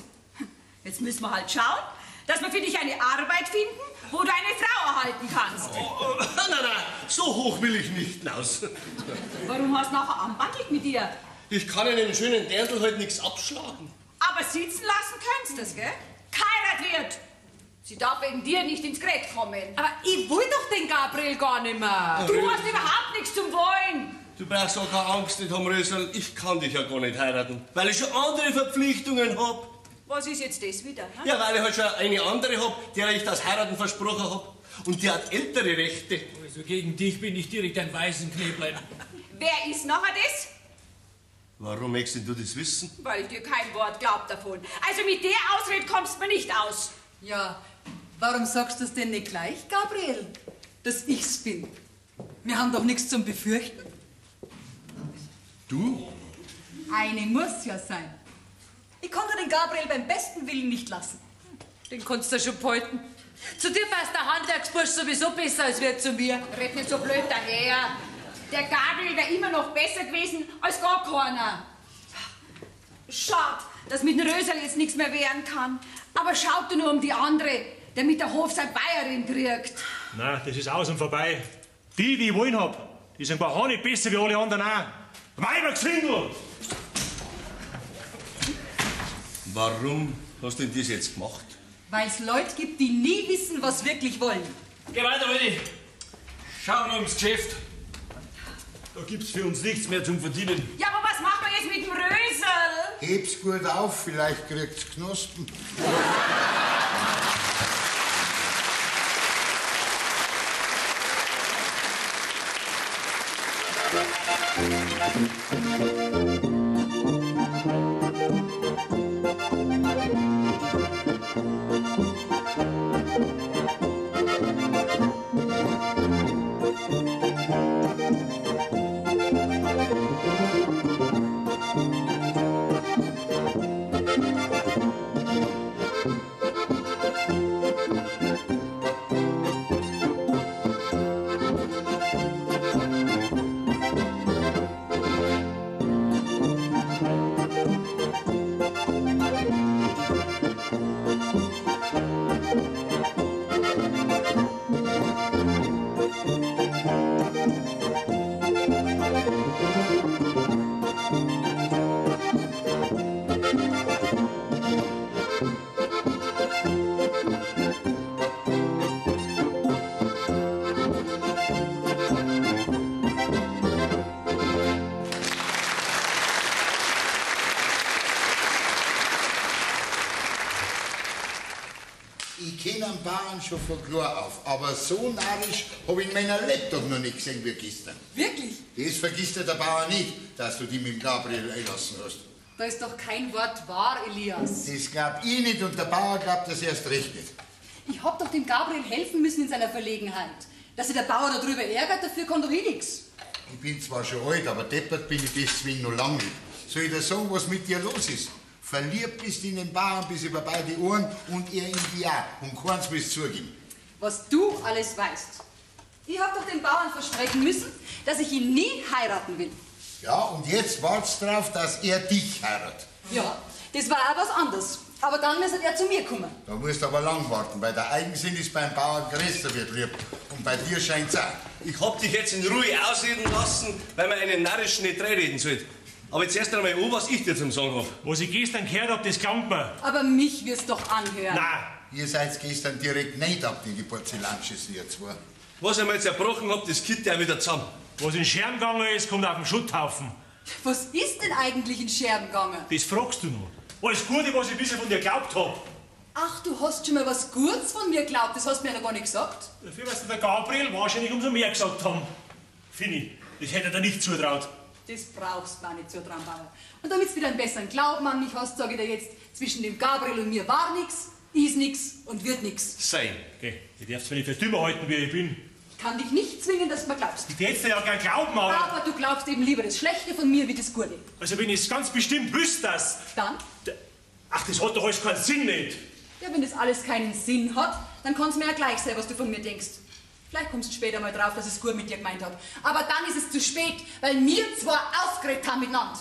Jetzt müssen wir halt schauen, dass wir für dich eine Arbeit finden, wo du eine Frau erhalten kannst.
Oh, nein, nein, so hoch will ich nicht hinaus.
Warum hast du nachher anbandelt mit dir?
Ich kann in dem schönen Dirndl halt nichts abschlagen.
Aber sitzen lassen könntest du das, gell? Geheirat wird. Sie darf wegen dir nicht ins Gerät kommen.
Aber ich will doch den Gabriel gar nicht mehr.
Du hast überhaupt nichts zum Wollen.
Du brauchst auch keine Angst nicht haben, Rösel. Ich kann dich ja gar nicht heiraten, weil ich schon andere Verpflichtungen hab.
Was ist jetzt das wieder? Hm?
Ja, weil ich halt schon eine andere hab, der ich das Heiraten versprochen hab. Und die hat ältere Rechte.
Also gegen dich bin ich direkt ein Waisenkneblein.
Wer ist nachher das?
Warum möchtest du das wissen?
Weil ich dir kein Wort glaub davon. Also mit der Ausrede kommst du mir nicht aus.
Ja, warum sagst du es denn nicht gleich, Gabriel? Dass ich's bin. Wir haben doch nichts zum Befürchten.
Du?
Eine muss ja sein. Ich konnte den Gabriel beim besten Willen nicht lassen.
Den kannst du schon behalten. Zu dir passt der Handwerksbursch sowieso besser als wer zu mir.
Red nicht so blöd daher. Der Gabriel wäre immer noch besser gewesen als gar keiner. Schade, dass mit dem Rösel jetzt nichts mehr werden kann. Aber schaut dir nur um die andere, damit der Hof seine Bayerin kriegt.
Nein, das ist aus und vorbei. Die, die ich wollen hab, die sind gar nicht besser wie alle anderen auch. Weibergeswindel!
Warum hast du denn das jetzt gemacht?
Weil es Leute gibt, die nie wissen, was wirklich wollen.
Geh weiter, Willi. Schau nur ins Geschäft. Da gibt's für uns nichts mehr zum Verdienen.
Ja, aber was machen wir jetzt mit dem Rösel?
Heb's gut auf, vielleicht kriegt's Knospen. aber so narrisch habe ich in meiner Lebtag noch nicht gesehen wie gestern.
Wirklich?
Das vergisst ja der Bauer nicht, dass du die mit dem Gabriel einlassen hast.
Da ist doch kein Wort wahr, Elias.
Das glaubt ich nicht und der Bauer glaubt das erst recht nicht.
Ich hab doch dem Gabriel helfen müssen in seiner Verlegenheit. Dass sich der Bauer darüber ärgert, dafür kann doch eh nix.
Ich bin zwar schon alt, aber deppert bin ich deswegen noch lange nicht. Soll ich dir sagen, was mit dir los ist? Verliebt bist in den Bauern bis über beide Ohren und er in dir auch. Und keins willst zugeben.
Was du alles weißt. Ich hab doch dem Bauern versprechen müssen, dass ich ihn nie heiraten will.
Ja, und jetzt wartest drauf, dass er dich heiratet.
Ja, das war auch was anderes. Aber dann müsste er zu mir kommen.
Da musst du aber lang warten, weil der Eigensinn ist beim Bauern größer wird lieb. Und bei dir scheint's auch.
Ich hab dich jetzt in Ruhe ausreden lassen, weil man einen Narrischen nicht reden sollte. Aber jetzt erst einmal an, was ich dir zum Sagen hab.
Was ich gestern gehört hab, das glaubt mir.
Aber mich wirst doch anhören.
Nein.
Ihr seid gestern direkt nicht ab in die Porzellanschissen, ihr zwei.
Was ich mir jetzt erbrochen hab, das kippt ja wieder zusammen.
Was in Scherben gegangen ist, kommt auf den Schutthaufen.
Was ist denn eigentlich in Scherben gegangen?
Das fragst du noch. Alles Gute, was ich bisher von dir glaubt hab.
Ach, du hast schon mal was Gutes von mir geglaubt, das hast du mir noch gar nicht gesagt.
Dafür du der Gabriel wahrscheinlich umso mehr gesagt haben. Fini, das hätte er dir nicht zutraut.
Das brauchst du mir nicht so dran, Bauer. Und damit du wieder einen besseren Glauben an mich hast, sage ich dir jetzt, zwischen dem Gabriel und mir war nix, ist nix und wird nix.
Sein.
Okay, ich darf's mir nicht für dümmer halten, wie ich bin.
Ich kann dich nicht zwingen, dass du mir glaubst.
Ich hätte dir ja gern glauben, aber...
Aber du glaubst eben lieber das Schlechte von mir wie das Gute.
Also wenn ich es ganz bestimmt wüsste, dass...
Dann?
Ach, das hat doch alles keinen Sinn nicht.
Ja, wenn das alles keinen Sinn hat, dann kann's mir ja gleich sein, was du von mir denkst. Vielleicht kommst du später mal drauf, dass es gut mit dir gemeint hat. Aber dann ist es zu spät, weil wir zwar ausgeredet haben miteinander.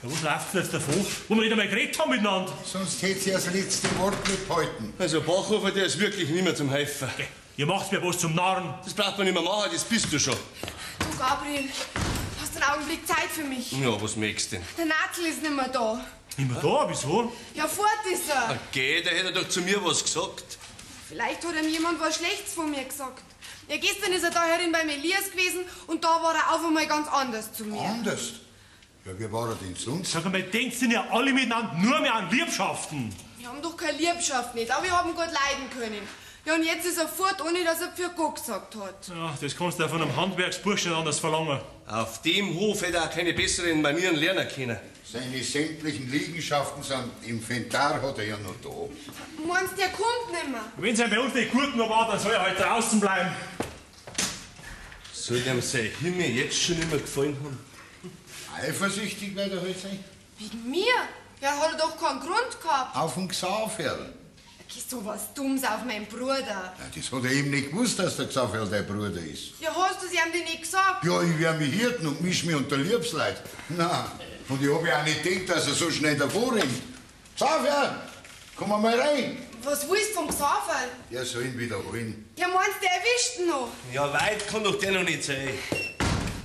Ja, was läuft denn jetzt davon? Wo wir nicht einmal geredet haben miteinander.
Sonst hätte sie das letzte Wort nicht behalten.
Also Bachhofer, der ist wirklich nicht mehr zum Helfen.
Ihr macht mir was zum Narren.
Das braucht man nicht mehr machen, das bist du schon.
Du, Gabriel, hast du einen Augenblick Zeit für mich?
Ja, was möchtest du denn?
Der Natzel ist nicht mehr da.
Nicht mehr da? Wieso?
Ja, fort ist er.
Geh, der hätte doch zu mir was gesagt.
Vielleicht hat ihm jemand was Schlechtes von mir gesagt. Ja, gestern ist er da herin beim Elias gewesen und da war er auf einmal ganz anders zu mir.
Anders? Ja, wie war er denn sonst?
Sag mal, denkt ihr ja alle miteinander nur mehr an Liebschaften?
Wir haben doch keine Liebschaft nicht, aber wir haben gut leiden können. Ja, und jetzt ist er fort, ohne dass er für Gott gesagt hat.
Ja, das kannst du ja von einem Handwerksburschen anders verlangen.
Auf dem Hof hätte er auch keine besseren Manieren lernen können.
Seine sämtlichen Liegenschaften sind im Inventar hat er ja noch da.
Meinst du, der kommt nicht mehr?
Wenn sein bei uns nicht gut noch war, dann soll er halt draußen bleiben.
Soll dem sein Himmel jetzt schon immer gefallen haben?
Eifersüchtig wird er halt sein.
Wegen mir? Ja, hat er doch keinen Grund gehabt.
Auf dem Xaverl.
Gehst so was Dummes auf meinen Bruder.
Ja, das hat er eben nicht gewusst, dass der Xaverl dein Bruder ist.
Ja, hast du es ihm denn nicht gesagt?
Ja, ich wär mich hirten und misch mich unter Liebsleid. Na, und ich hab ja auch nicht gedacht, dass er so schnell davor rennt. Xaverl, komm mal rein.
Was willst du vom Xaverl?
Er soll ihn wieder holen.
Ja, meinst du, der erwischt ihn noch?
Ja, weit kann doch der noch nicht sein.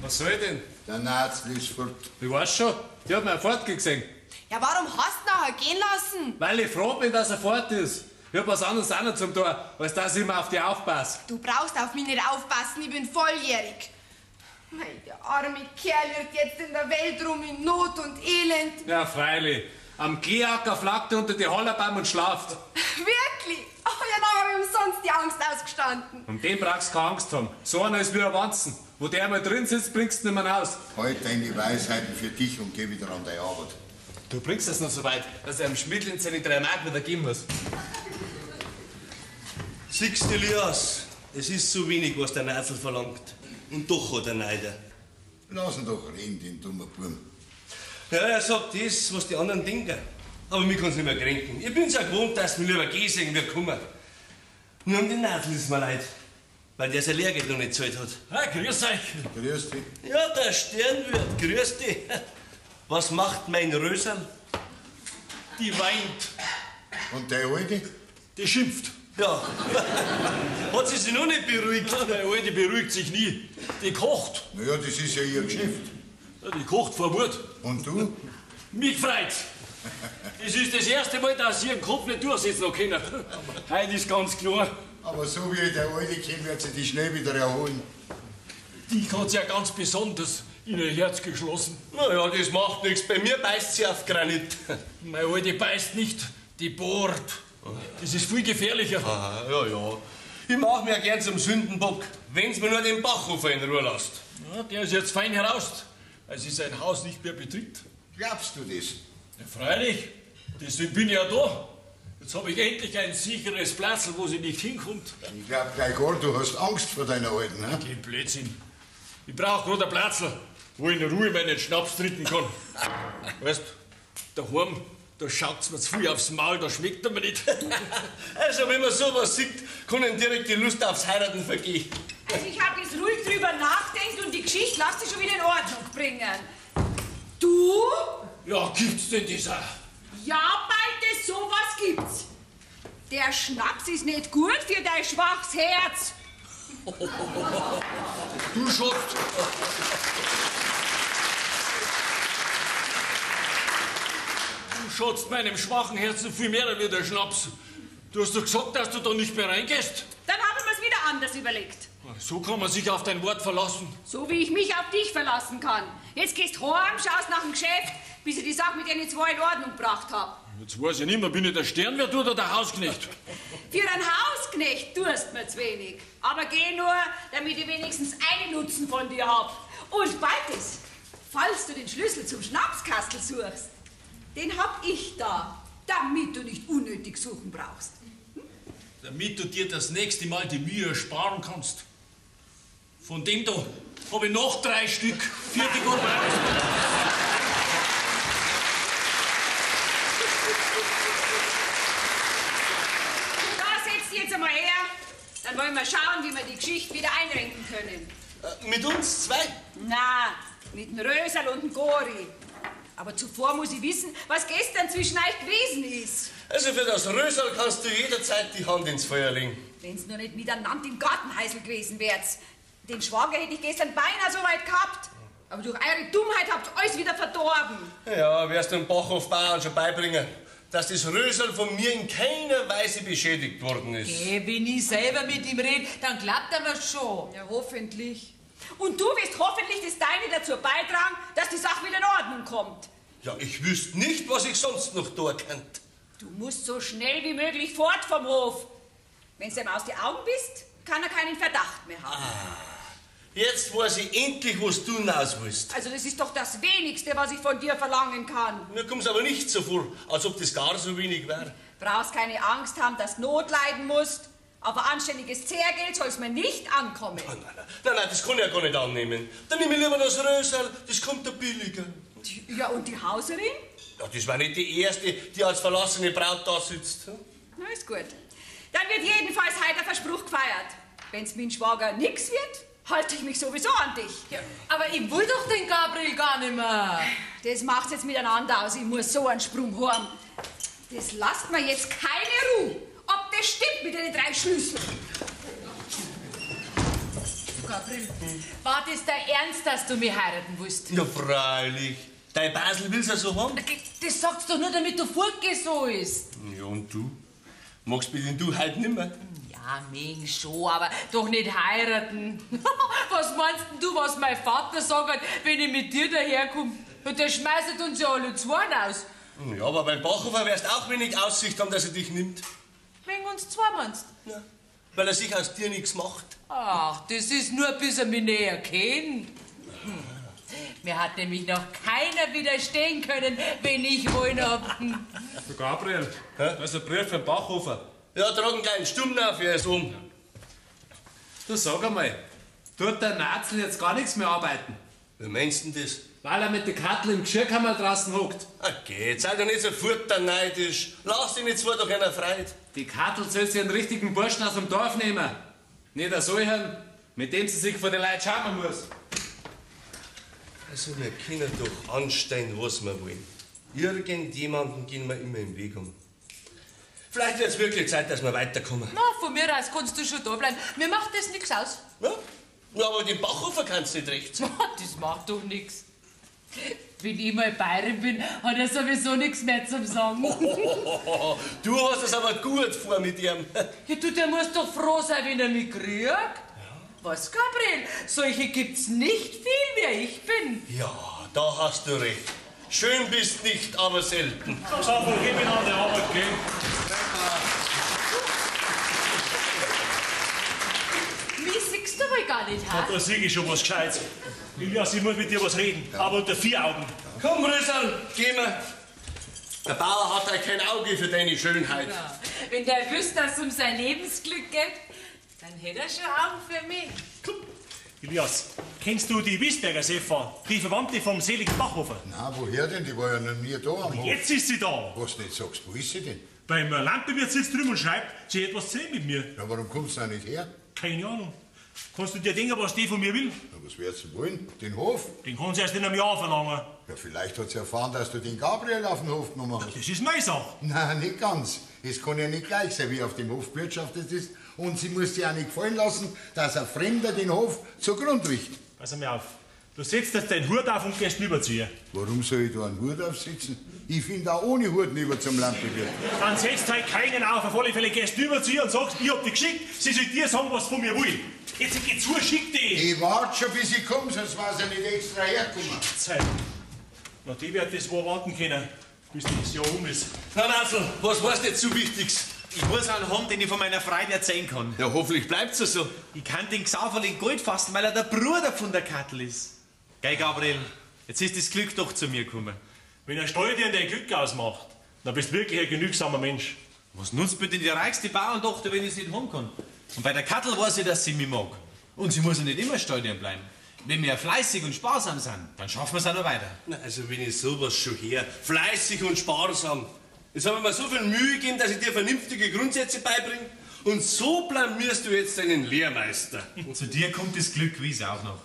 Was soll denn?
Der Nazl ist fort.
Ich weiß schon, die hat mir fortgesehen.
Ja, warum hast du ihn nachher gehen lassen?
Weil ich froh bin, dass er fort ist. Ich hab was anderes auch noch zum Tor, als dass ich immer auf dich aufpasse.
Du brauchst auf mich nicht aufpassen, ich bin volljährig. Mei, der arme Kerl wird jetzt in der Welt rum in Not und Elend.
Ja, freilich. Am Kleeacker flackt er unter die Hollerbaum und schlaft.
Wirklich? Oh ja, da habe ich umsonst die Angst ausgestanden.
Um den brauchst du keine Angst haben. So einer ist wie ein Wanzen. Wo der mal drin sitzt, bringst du nicht mehr raus.
Halt deine Weisheiten für dich und geh wieder an deine Arbeit.
Du bringst es noch so weit, dass er am Schmidlin seine drei Mark wieder geben muss.
Siehst du, Elias, es ist so wenig, was der Neidl verlangt. Und doch hat er Neider.
Lass ihn doch reden, den dummen Burm.
Ja, er sagt das, was die anderen denken. Aber mich kann's nicht mehr kränken. Ich bin's ja gewohnt, dass mir lieber gehen sehen, wie kommen. Nur um den Neidl ist mir leid. Weil der sein Lehrgeld noch nicht gezahlt hat.
Ah, grüß euch.
Grüß dich.
Ja, der Sternwirt, grüß dich. Was macht mein Rösel?
Die weint.
Und der Alte?
Die schimpft.
Ja. Hat sie sich noch nicht beruhigt?
Ja, der Alte beruhigt sich nie. Die kocht.
Naja, das ist ja ihr Geschäft.
Ja, die kocht vor Wut.
Und du?
Mich freut's. Das ist das erste Mal, dass sie ihren Kopf nicht durchsetzen noch können. Heute ist ganz klar.
Aber so wie ich der Alte kenne, wird sie dich schnell wieder erholen.
Die hat's ja ganz besonders in ihr Herz geschlossen.
Naja, das macht nichts. Bei mir beißt sie auf Granit.
Meine Alte beißt nicht, die bohrt. Das ist viel gefährlicher.
Aha, ja, ja. Ich mach mir gern zum Sündenbock, wenn's mir nur den Bachhofer in Ruhe lässt.
Ja, der ist jetzt fein heraus, weil sie sein Haus nicht mehr betritt.
Glaubst du das?
Ja, freilich. Deswegen bin ich ja da. Jetzt habe ich endlich ein sicheres Platz, wo sie nicht hinkommt.
Ich glaub gleich gar, du hast Angst vor deiner Alten, ne?
Kein Blödsinn. Ich brauche gerade einen Platz, wo ich in Ruhe meinen Schnaps trinken kann. Weißt, daheim, da schaut's mir zu viel aufs Maul, da schmeckt er mir nicht.
Also, wenn man sowas sieht, kann ihm direkt die Lust aufs Heiraten vergehen.
Also ich habe jetzt ruhig drüber nachdenkt und die Geschichte lass dich schon wieder in Ordnung bringen. Du?
Ja, gibt's denn auch?
Ja, gibt's. Der Schnaps ist nicht gut für dein schwaches Herz.
Du Schott! Du schotzt meinem schwachen Herzen viel mehr wie der Schnaps. Du hast doch gesagt, dass du da nicht mehr reingehst.
Dann habe ich mir's wieder anders überlegt.
So kann man sich auf dein Wort verlassen.
So wie ich mich auf dich verlassen kann. Jetzt gehst heim, schaust nach dem Geschäft, bis ich die Sache mit den zwei in Ordnung gebracht habe.
Jetzt weiß ich nicht mehr, bin ich der Sternwirt oder der Hausknecht?
Für einen Hausknecht tust mir zu wenig. Aber geh nur, damit ich wenigstens einen Nutzen von dir hab. Und beides, falls du den Schlüssel zum Schnapskastel suchst, den hab ich da, damit du nicht unnötig suchen brauchst.
Damit du dir das nächste Mal die Mühe ersparen kannst. Von dem da habe ich noch drei Stück. Vierte Gott
Da setz dich jetzt einmal her Dann wollen wir schauen, wie wir die Geschichte wieder einrenken können.
Äh, mit uns zwei?
Na, mit dem Rösel und dem Gori. Aber zuvor muss ich wissen, was gestern zwischen euch gewesen ist.
Also für das Rösal kannst du jederzeit die Hand ins Feuer legen.
Wenn's nur nicht miteinander im Gartenheisel gewesen wärt. Den Schwager hätte ich gestern beinahe so weit gehabt. Aber durch eure Dummheit habt ihr alles wieder verdorben.
Ja, wirst du dem Bachhof-Bauern schon beibringen, dass das Rösal von mir in keiner Weise beschädigt worden ist.
Geh, wenn ich selber mit ihm rede, dann glaubt er mir schon.
Ja, hoffentlich. Und du wirst hoffentlich das Deine dazu beitragen, dass die Sache wieder in Ordnung kommt.
Ja, ich wüsste nicht, was ich sonst noch tun könnte.
Du musst so schnell wie möglich fort vom Hof. Wenn du ihm aus die Augen bist, kann er keinen Verdacht mehr haben.
Jetzt weiß ich endlich, was du hinaus willst.
Also das ist doch das Wenigste, was ich von dir verlangen kann.
Mir kommt's aber nicht so vor, als ob das gar so wenig wäre.
Brauchst keine Angst haben, dass du Not leiden musst. Aber anständiges Zehrgeld soll's mir nicht ankommen.
Nein, nein, nein, das kann ich ja gar nicht annehmen. Dann nehme ich lieber das Rösal, das kommt da billiger.
Ja, und die Hauserin?
Ja, das war nicht die erste, die als verlassene Braut da sitzt. hm?
Na, ist gut. Dann wird jedenfalls heute ein Verspruch gefeiert. Wenn's dem Schwager nix wird, halte ich mich sowieso an dich.
Ja, aber ich will doch den Gabriel gar nicht mehr.
Das macht's jetzt miteinander aus. Ich muss so einen Sprung haben. Das lasst mir jetzt keine Ruhe. Ob das stimmt mit den drei Schlüsseln.
Gabriel, war das der Ernst, dass du mich heiraten willst?
Ja, freilich. Dein Basel will's ja so haben.
Das sagst du nur, damit du fortgehen sollst.
Ja, und du? Magst mich denn du heute nimmer?
Ja, Ming schon, aber doch nicht heiraten. was meinst denn du, was mein Vater sagt, wenn ich mit dir daherkomme? Der schmeißt uns ja alle zwei aus.
Ja, aber beim Bachhofer wirst auch wenig Aussicht haben, dass er dich nimmt.
Wegen uns zwei meinst
Ja. Weil er sich aus dir nichts macht.
Ach, das ist nur, bis er mich näher kennt. Hm. Mir hat nämlich noch keiner widerstehen können, wenn ich wollen hab.
Du Gabriel, da ist ein Brief vom Bachhofer.
Ja, trag einen kleinen Stumm auf, er ist um.
Du sag einmal, tut der Natzel jetzt gar nichts mehr arbeiten?
Wie meinst du denn das?
Weil er mit der Kattel im Geschirrkammer draußen hockt.
Okay, jetzt sei doch nicht so futterneidisch. Lass dich nicht zwar doch einer Freude.
Die Kattel soll sich einen richtigen Burschen aus dem Dorf nehmen. Nicht ein solchen, mit dem sie sich vor den Leuten schauen muss.
Also, wir können doch anstellen, was wir wollen. Irgendjemanden gehen wir immer im Weg um. Vielleicht wird es wirklich Zeit, dass wir weiterkommen.
Na, von mir aus kannst du schon da bleiben. Mir macht das nichts aus.
Ja? Ja, aber den Bachhofer kannst du nicht recht sagen.
Das macht doch nichts. Wenn ich mal Bayern bin, hat er sowieso nichts mehr zum Sagen.
du hast es aber gut vor mit ihm.
Ja, du, der muss doch froh sein, wenn er mich kriegt. Was, Gabriel? Solche gibt's nicht viel, wie ich bin.
Ja, da hast du recht. Schön bist nicht, aber selten.
So, Samuel, geh mir an die Arbeit, gell?
Mich siehst du wohl gar nicht, ha?
da sehe ich schon was Gescheites. Elias, ich muss mit dir was reden, aber unter vier Augen.
Komm, Rösal, geh mal. Der Bauer hat halt kein Auge für deine Schönheit.
Ja. Wenn der wüsste, dass es um sein Lebensglück geht, dann hätte er schon Augen für mich.
Elias, kennst du die Wiesberger Sefa, die Verwandte vom seligen Bachhofer?
Na, woher denn? Die war ja noch nie da am Hof.
Jetzt ist sie da.
Was du nicht sagst, wo ist sie denn?
Beim Landwirt sitzt drüben und schreibt, sie hat etwas zu sehen mit mir.
Ja, warum kommst du da nicht her?
Keine Ahnung. Kannst du dir denken, was die von mir will?
Na, was wird's denn wollen? Den Hof?
Den kann sie erst in einem Jahr verlangen.
Ja, vielleicht hat sie erfahren, dass du den Gabriel auf den Hof genommen hast.
Das ist meine Sache.
Nein, nicht ganz. Es kann ja nicht gleich sein, wie auf dem Hof bewirtschaftet ist. Und sie muss dir auch nicht gefallen lassen, dass ein Fremder den Hof zugrund richtet.
Pass mal auf. Du setzt jetzt deinen Hut auf und gehst rüberziehen.
Warum soll ich da einen Hut aufsetzen? Ich finde auch ohne Hut lieber zum Landbewirt.
Dann setzt halt keinen auf. Auf alle Fälle gehst du rüberziehen und sagst, ich hab dich geschickt. Sie soll dir sagen, was von mir will. Jetzt geh zu, schick die.
Ich warte schon, bis ich komme, sonst war sie nicht extra hergekommen.
Zeit. Na, die wird das wohl warten können, bis das Jahr um ist.
Na, Natzel, was war's nicht so Wichtiges?
Ich muss einen haben, den ich von meiner Freude erzählen kann.
Ja, hoffentlich bleibt's ja so.
Ich kann den Xaverl in Gold fassen, weil er der Bruder von der Kattel ist. Gell, Gabriel? Jetzt ist das Glück doch zu mir gekommen.
Wenn ein Steuer dir dein Glück ausmacht, dann bist du wirklich ein genügsamer Mensch.
Was nutzt mir denn die reichste Bauerntochter, wenn ich sie nicht haben kann? Und bei der Kattel weiß ich, dass sie mich mag. Und sie muss ja nicht immer steuern bleiben. Wenn wir fleißig und sparsam sind, dann schaffen wir es auch noch weiter.
Na, also, wenn ich sowas schon her, fleißig und sparsam. Jetzt habe ich mir so viel Mühe gegeben, dass ich dir vernünftige Grundsätze beibringe. Und so blamierst du jetzt deinen Lehrmeister.
Zu dir kommt das Glück gewiss auch noch.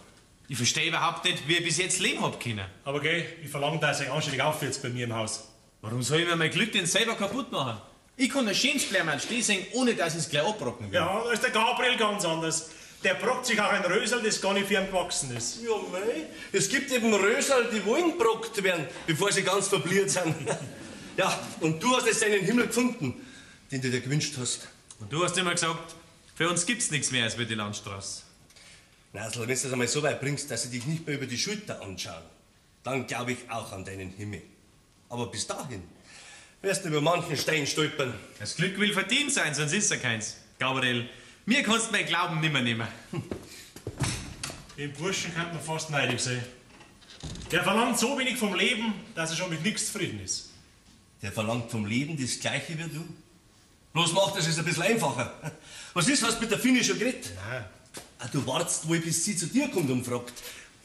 Ich verstehe überhaupt nicht, wie ich bis jetzt leben hab können.
Aber gell, ich verlange, dass ihr anständig aufwärts bei mir im Haus.
Warum soll ich mir mein Glück denn selber kaputt machen? Ich kann ein schönes Blärmann stehen singen, ohne dass ich es gleich abbrocken will.
Ja, da ist der Gabriel ganz anders. Der brockt sich auch ein Rösel, das gar nicht für ihn gewachsen ist.
Ja, mei. Es gibt eben Rösal, die wollen brockt werden, bevor sie ganz verbliert sind. ja, und du hast jetzt deinen Himmel gefunden, den du dir gewünscht hast.
Und du hast immer gesagt, für uns gibt's nichts mehr als wie die Landstraße.
Nasel, wenn du das einmal so weit bringst, dass sie dich nicht mehr über die Schulter anschauen, dann glaube ich auch an deinen Himmel. Aber bis dahin wirst du über manchen Stein stolpern.
Das Glück will verdient sein, sonst ist er keins. Gabriel, mir kannst du mein Glauben nimmer nehmen.
Dem Burschen kann man fast neidig sein. Der verlangt so wenig vom Leben, dass er schon mit nichts zufrieden ist.
Der verlangt vom Leben das Gleiche wie du. Bloß macht das es ein bisschen einfacher. Was ist, du mit der Finne schon geredet?
Nein.
Ah, du wartest wohl, bis sie zu dir kommt und fragt.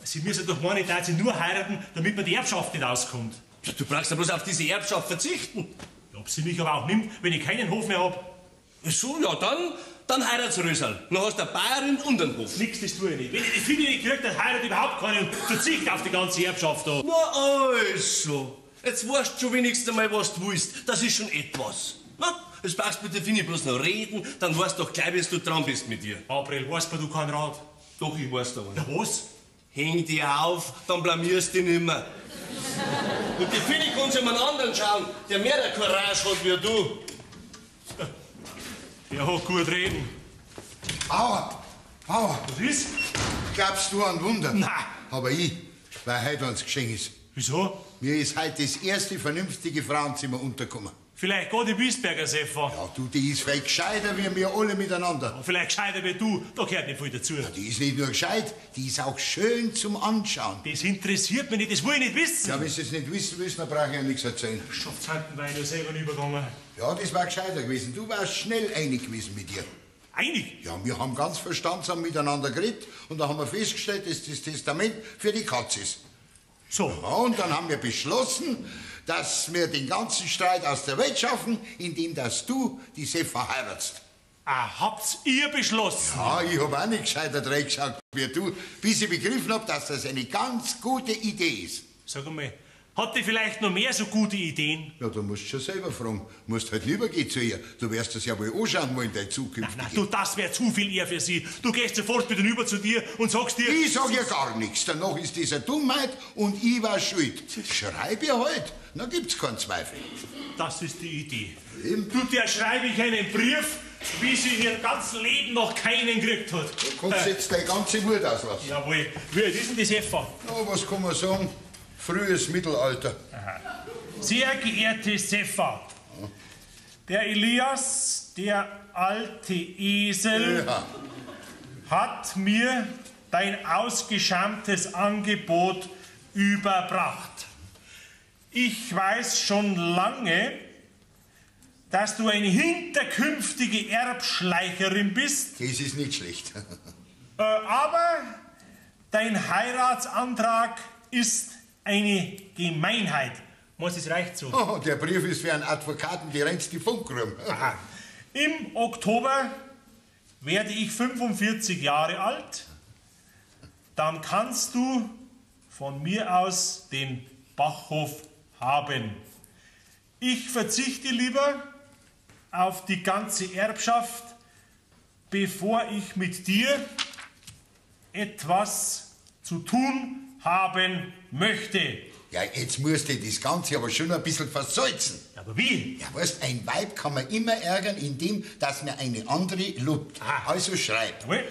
Sie müssen doch meinen, dass sie nur heiraten, damit man die Erbschaft nicht auskommt.
Du brauchst ja bloß auf diese Erbschaft verzichten.
Ja, ob sie mich aber auch nimmt, wenn ich keinen Hof mehr hab.
So, ja, dann, dann heiratsst Rösal. Dann hast du eine Bayerin und einen Hof.
Nix, das tue ich nicht. Wenn ich die Finne nicht kriege, dann heiratet überhaupt keine und verzicht auf die ganze Erbschaft da.
Na also, jetzt weißt du schon wenigstens einmal, was du willst. Das ist schon etwas. Na, jetzt brauchst du mit der Finne bloß noch reden, dann weißt du doch gleich, bis du dran bist mit dir.
Gabriel, weißt du, du kein Rat?
Doch, ich weiß da
Ja, was?
Häng dich auf, dann blamierst du dich nimmer. Und die Finne kann sich mal einen anderen schauen, der mehr der Courage hat wie du.
Der hat gut reden.
Bauer, Bauer,
Was ist?
glaubst du an Wunder?
Nein.
Aber ich, weil heute uns geschehen ist.
Wieso?
Mir ist heute das erste vernünftige Frauenzimmer untergekommen.
Vielleicht geht die Wiesberger Sefa.
Ja, du, die ist viel gescheiter wie wir alle miteinander.
Vielleicht gescheiter wie du, da gehört nicht viel dazu.
Die ist nicht nur gescheit, die ist auch schön zum Anschauen.
Das interessiert mich nicht, das will ich nicht wissen.
Ja, wenn Sie es nicht wissen müssen, dann brauche ich ja nichts erzählen.
Schaffzeiten war ich ja selber übergegangen.
Ja, das war gescheiter gewesen. Du warst schnell einig gewesen mit dir.
Einig?
Ja, wir haben ganz verstandsam miteinander geredet und da haben wir festgestellt, dass das Testament für die Katze ist.
So.
Ja, und dann haben wir beschlossen, dass wir den ganzen Streit aus der Welt schaffen, indem dass du die Sefa heiratst.
Ah, habt's ihr beschlossen?
Ja, ich hab auch nicht gescheiter reingeschaut wie du, bis ich begriffen hab, dass das eine ganz gute Idee ist.
Sag einmal, hat die vielleicht noch mehr so gute Ideen?
Ja, du musst schon selber fragen. Du musst halt lieber gehen zu ihr. Du wirst das ja wohl anschauen wollen, dein zukünftige.
Na, du, das wäre zu viel eher für sie. Du gehst sofort wieder rüber zu dir und sagst dir...
Ich sag ihr gar nichts. Danach ist das eine Dummheit und ich war schuld. Schreib ihr halt. Na gibt's keinen Zweifel.
Das ist die Idee.
Eben.
Du, der schreibe ich einen Brief, wie sie in ihrem ganzen Leben noch keinen gekriegt hat.
Du kannst jetzt deine ganze Wut auslassen.
Jawohl. Wie alt ist denn die Sefa?
Ja, was kann man sagen? Frühes Mittelalter.
Sehr geehrte Sefa, der Elias, der alte Esel,
Ja.
hat mir dein ausgeschämtes Angebot überbracht. Ich weiß schon lange, dass du eine hinterkünftige Erbschleicherin bist,
Das ist nicht schlecht.
äh, aber dein Heiratsantrag ist eine Gemeinheit. Was ist reicht so?
Oh, der Brief ist für einen Advokaten die reinste Funkrum.
Aha. Im Oktober werde ich 45 Jahre alt. Dann kannst du von mir aus den Bachhof haben. Ich verzichte lieber auf die ganze Erbschaft, bevor ich mit dir etwas zu tun haben möchte.
Ja, jetzt musst du das Ganze aber schon ein bisschen versalzen.
Aber wie?
Ja, weißt, ein Weib kann man immer ärgern, indem, dass man eine andere lobt.
Ah.
Also schreib. Äh,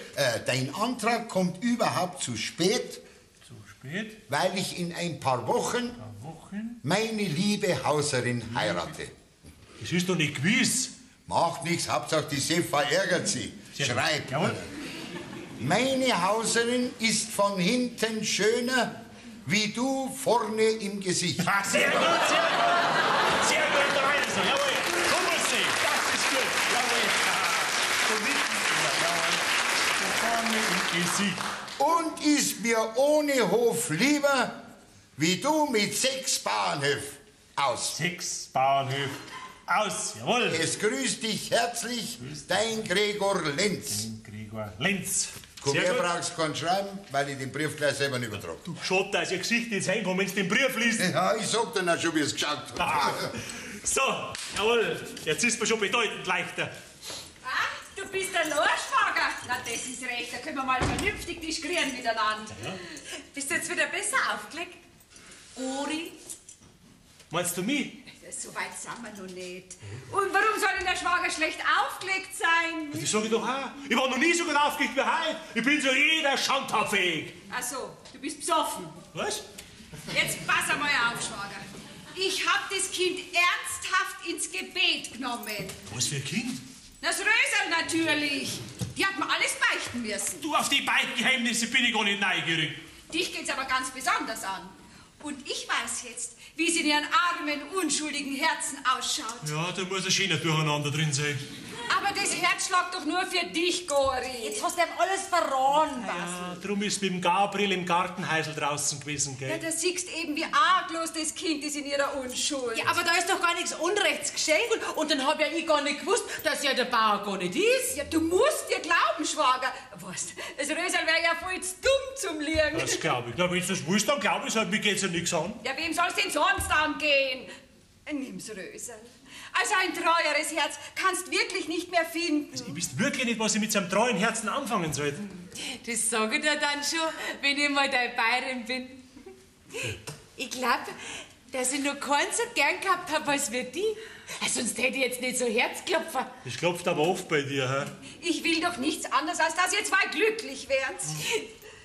dein Antrag kommt überhaupt zu spät,
Zu spät?
weil ich in ein paar Wochen
Wochen?
meine liebe Hauserin heirate.
Das ist doch nicht gewiss.
Macht nichts, Hauptsache die Sefa ärgert sie.
Sehr.
Schreib.
Jawohl.
Meine Hauserin ist von hinten schöner wie du vorne im Gesicht.
Ah, sehr gut, sehr gut. Sehr gut, da rein so. Jawohl. So muss sie. Das ist gut. Jawohl. So mitten. Jawohl. So vorne im Gesicht.
Und ist mir ohne Hof lieber, wie du mit sechs Bauernhöfen aus.
Sechs Bauernhöfe. Aus, jawohl.
Es grüßt dich herzlich, dein Gregor Lenz.
Gregor Lenz.
Komm
Sehr
her,
gut.
brauchst keinen schreiben, weil ich den Brief gleich selber nicht übertrage.
Du schaut, dass ihr Gesicht jetzt reinkommt, wenn du den Brief liest.
Ja, ich sag dir auch schon, wie es geschaut hat.
Ah. So, jawohl. Jetzt ist mir schon bedeutend leichter.
Ah, du bist der Lorschwager. Na, das ist recht. Da können wir mal vernünftig diskutieren miteinander.
Bist du jetzt wieder besser aufgelegt? Uri?
Meinst du mich?
So weit sind wir noch nicht. Und warum soll denn der Schwager schlecht aufgelegt sein?
Das sag ich doch auch. Ich war noch nie so gut aufgelegt wie heute. Ich bin so jeder schandhaftfähig.
Ach so, du bist besoffen.
Was?
Jetzt pass einmal auf, Schwager. Ich hab das Kind ernsthaft ins Gebet genommen.
Was für ein Kind?
Das Rösel natürlich. Die hat mir alles beichten müssen.
Du, auf die beiden Geheimnisse bin ich gar nicht neugierig.
Dich geht's aber ganz besonders an. Und ich weiß jetzt, wie sie in ihren armen, unschuldigen Herzen ausschaut.
Ja, da muss ein schöner Durcheinander drin sein.
Aber das Herz schlägt doch nur für dich, Gori.
Jetzt hast du ihm alles verraten,
Ja, drum ist mit dem Gabriel im Gartenheisel draußen gewesen,
Ja,
gell?
da siehst eben, wie arglos das Kind ist in ihrer Unschuld.
Ja, aber da ist doch gar nichts Unrechts geschehen. Und, dann hab ja ich gar nicht gewusst, dass ja der Bauer gar nicht ist.
Ja, du musst dir glauben, Schwager. Was? Das Rösel wäre ja voll zu dumm zum Liegen.
Das glaube ich. Na, wenn du das willst, dann glaube ich halt, mir geht's ja nichts an.
Ja, wem soll's denn sonst angehen? Nimm's Rösel. Also ein treueres Herz kannst wirklich nicht mehr finden.
Ich wisst wirklich nicht, was ich mit so einem treuen Herzen anfangen soll.
Das sage ich dir dann schon, wenn ich mal deine Bayerin bin. Ich glaube, dass ich noch keinen so gern gehabt habe als wir die. Sonst hätte ich jetzt nicht so Herzklopfer.
Das klopft aber oft bei dir, hä?
Ich will doch nichts anderes, als dass ihr zwei glücklich werdet.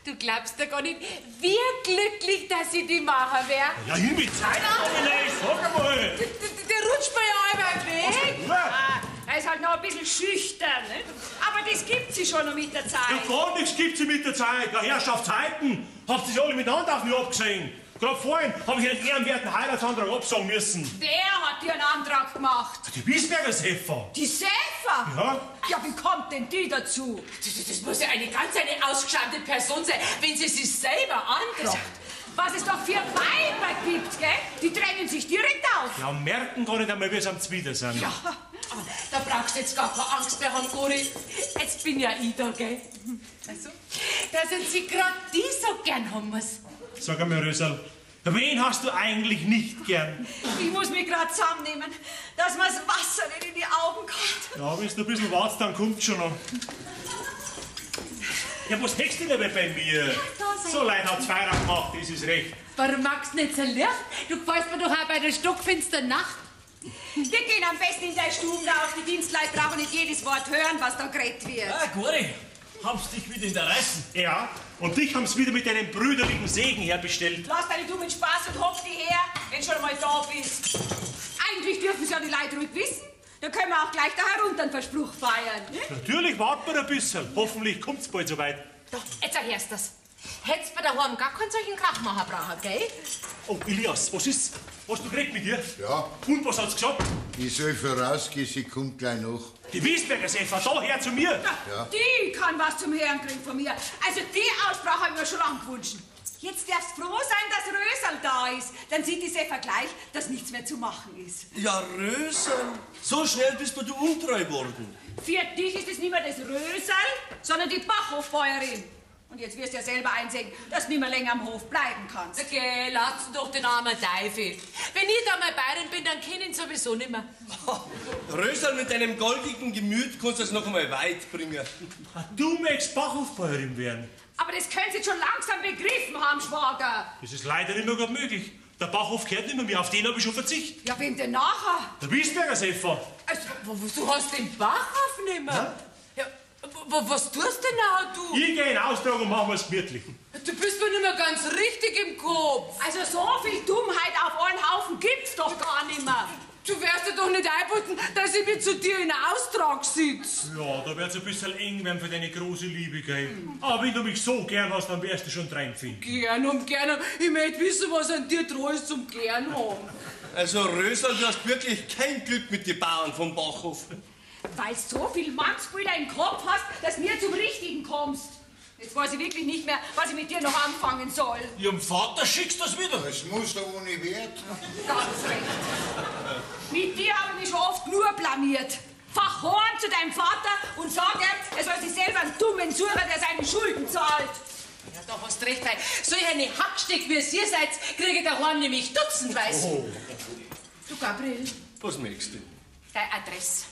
Du glaubst doch gar nicht, wie glücklich, dass ich die machen werde.
Ja, hin mit Zeit, Amelie, sag einmal.
Der, der rutscht mir ja einmal weg.
Ah, er ist halt noch ein bisschen schüchtern, ne? aber das gibt sie schon noch mit der
Ja,
Zeit.
gar nichts gibt's mit der Zeit. Ja, Herrschaftszeiten. Habt ihr sie alle miteinander auf mich abgesehen? Gerade vorhin habe ich einen ehrenwerten Heiratsantrag absagen müssen.
Wer hat dir einen Antrag gemacht?
Die Wiesberger Sefer.
Die Sefer?
Ja.
Ja, wie kommt denn die dazu?
Das, das muss ja eine ganz eine ausgeschaute Person sein, wenn sie sich selber antragt.
Was es doch für Weiber gibt, gell? Die trennen sich direkt auf.
Ja, merken gar nicht einmal, wie sie am Zwider sind.
Ja, aber da brauchst du jetzt gar keine Angst mehr haben, Gori. Jetzt bin ja ich da, gell? Also, da sind sie gerade die so gern haben muss.
Sag einmal, Rösel, wen hast du eigentlich nicht gern?
Ich muss mich gerade zusammennehmen, dass mir das Wasser nicht in die Augen kommt.
Ja, wenn du ein bisschen wartest, dann kommt's schon noch. Ja, was hättest du denn bei mir? So Leute hat's Feier gemacht, das ist recht.
Warum magst du nicht so Licht? Du gefällst mir doch auch bei der stockfinsteren Nacht.
Wir gehen am besten in deine Stube da auf die Dienstleute brauchen nicht jedes Wort hören, was da geredet wird.
Ah, Gori, hab's dich wieder in der Reißen.
Ja, und dich haben's wieder mit deinem brüderlichen Segen herbestellt.
Lass deine dummen Spaß und hoff die her, wenn schon einmal da bist. Eigentlich dürfen sie ja die Leute ruhig wissen. Dann können wir auch gleich da herunter einen Verspruch feiern. ne?
Natürlich warten wir ein bisschen. Hoffentlich kommt's bald soweit.
Doch, jetzt erhörst du's. Hättest bei daheim gar keinen solchen Krach machen brauchen, gell?
Oh, Elias, was ist? Hast du geredet mit dir?
Ja,
Und was hat's gesagt?
ich soll vorausgehen, sie kommt gleich noch.
Die Wiesberger Sefer, da her zu mir.
Ja.
Die kann was zum Hören kriegen von mir. Also die Aussprache habe ich mir schon lange gewünscht. Jetzt darfst froh sein, dass Rösel da ist. Dann sieht die Sefer gleich, dass nichts mehr zu machen ist.
Ja, Rösel, so schnell bist du untreu worden.
Für dich ist es nicht mehr das Rösel, sondern die Bachhofbäuerin. Und jetzt wirst du ja selber einsehen, dass du nicht mehr länger am Hof bleiben kannst.
Okay, lass doch den armen Teufel. Wenn ich da mal Bayern bin, dann kenn ich ihn sowieso nicht mehr.
Rösel, mit deinem goldigen Gemüt kannst du es noch einmal weit bringen.
Du möchtest Bachhofbäuerin werden.
Aber das können Sie schon langsam begriffen haben, Schwager.
Das ist leider nicht mehr gut möglich. Der Bachhof gehört nicht mehr mir, auf den habe ich schon verzichtet.
Ja, wem denn nachher?
Der Wiesberger Sefer.
Also, du hast den Bach aufnehmen? Ja, wo- was tust denn da, du?
Ich gehe in Austrag und machen wir's gemütlich.
Du bist mir nicht mehr ganz richtig im Kopf.
Also so viel Dummheit auf einen Haufen gibt's doch gar nicht mehr.
Du wirst dir doch nicht einbilden, dass ich mit zu dir in Austrag sitz.
Ja, da wird's ein bisschen eng werden für deine große Liebe, gell? Aber wenn du mich so gern hast, dann wärst du schon reinfinden.
Gern und gern. Ich möchte wissen, was an dir dran ist zum Gern haben.
Also, Rösel, du hast wirklich kein Glück mit den Bauern vom Bachhof.
Weil so viel Mannsbilder im Kopf hast, dass mir zum Richtigen kommst. Jetzt weiß ich wirklich nicht mehr, was ich mit dir noch anfangen soll.
Ihrem Vater schickst du das wieder.
Das muss doch ohne Wert.
Ganz recht. Mit dir habe ich mich schon oft nur blamiert. Fahr horn zu deinem Vater und sag ihm, er soll sich selber einen dummen suchen, der seine Schulden zahlt.
Ja, da hast recht, weil solch eine Hacksteck wie ihr seid, kriege ich daheim nämlich dutzendweise.
Oh.
Du, Gabriel,
Was möchtest du?
deine Adresse.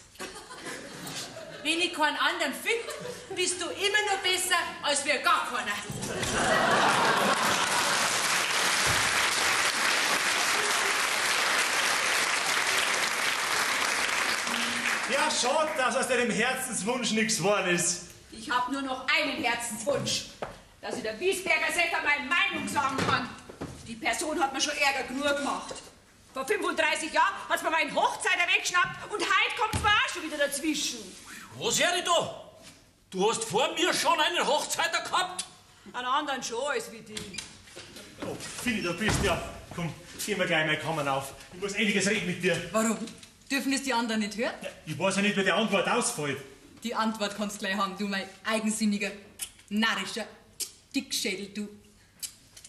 Wenn ich keinen anderen finde, bist du immer noch besser als wir gar keiner.
Ja, schade, dass aus deinem Herzenswunsch nichts geworden ist.
Ich habe nur noch einen Herzenswunsch, dass ich der Wiesberger Secker meine Meinung sagen kann. Die Person hat mir schon Ärger genug gemacht. Vor 35 Jahren hat mir meine Hochzeit weggeschnappt und heute kommt mir auch schon wieder dazwischen.
Was hör ich da? Du hast vor mir schon einen Hochzeiter gehabt?
Einen anderen schon als wie die.
Oh, Fini, du bist ja. Komm, geh mal gleich mal Kammern auf. Ich muss einiges reden mit dir.
Warum? Dürfen es die anderen nicht hören?
Ich weiß ja nicht, wie die Antwort ausfällt.
Die Antwort kannst du gleich haben, du mein eigensinniger, narrischer Dickschädel, du.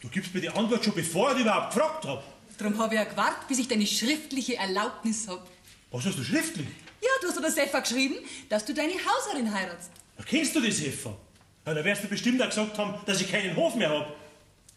Du gibst mir die Antwort schon, bevor ich dich überhaupt gefragt habe.
Drum habe ich ja gewartet, bis ich deine schriftliche Erlaubnis hab.
Was hast du schriftlich?
Ja, du hast der Sefa geschrieben, dass du deine Hauserin heiratst.
Ja, kennst du das, Heffer? Ja, dann wirst du bestimmt auch gesagt haben, dass ich keinen Hof mehr hab.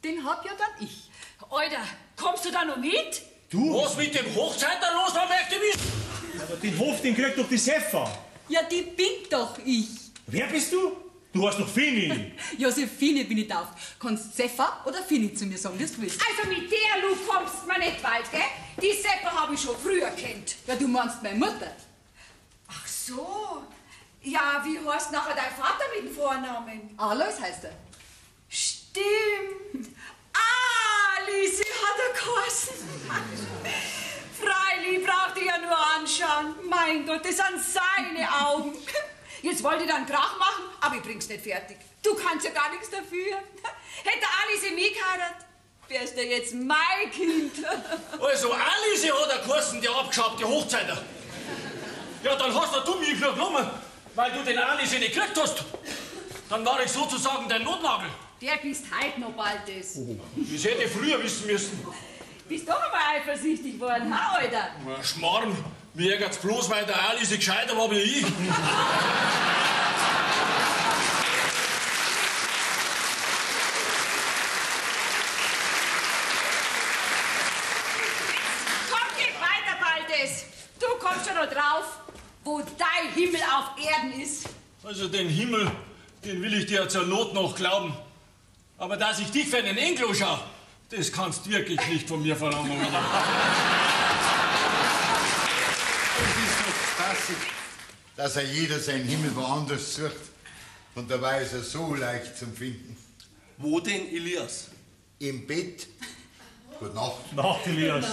Den hab ja dann ich.
Alter, kommst du da noch mit?
Du?
Was mit dem Hochzeiter los war, möchte ich wissen.
Aber den Hof, den kriegt doch die Sefa.
Ja, die bin doch ich.
Wer bist du? Du hast doch Fini.
Josephine bin ich drauf. Kannst Sefa oder Fini zu mir sagen, wirst du willst.
Also mit der Lu kommst du mir nicht weit, gell? Die Seppe habe ich schon früher kennt.
Ja, du meinst meine Mutter.
So. Ja, wie heißt nachher dein Vater mit dem Vornamen?
Alois heißt er.
Stimmt. Ah, Lisi hat er geheißen. Freilich braucht ihr ja nur anschauen. Mein Gott, das sind seine Augen. Jetzt wollte ich dann Krach machen, aber ich bring's nicht fertig. Du kannst ja gar nichts dafür. Hätte Alice mich geheiratet, wärst du jetzt mein Kind.
Also, Alice hat er geheißen, der abgeschabte Hochzeiter. Ja, dann hast du mich nur genommen, weil du den Alice nicht gekriegt hast. Dann war ich sozusagen dein Notnagel.
Der bist heute noch bald das.
Das hätte ich früher wissen müssen.
Bist doch einmal eifersüchtig geworden, ha, Alter?
Na, Schmarrn, mir ärgert's bloß, weil der Alice gescheiter war wie ich.
Komm, geht weiter, Baldes. Du kommst schon noch drauf, wo dein Himmel auf Erden ist.
Also den Himmel, den will ich dir zur Not noch glauben. Aber dass ich dich für einen Engel schau, das kannst du wirklich nicht von mir verlangen. Oder?
Es ist doch spaßig, dass er jeder seinen Himmel woanders sucht. Und dabei ist er so leicht zum Finden.
Wo denn, Elias?
Im Bett. Gute Nacht.
Nacht, Elias.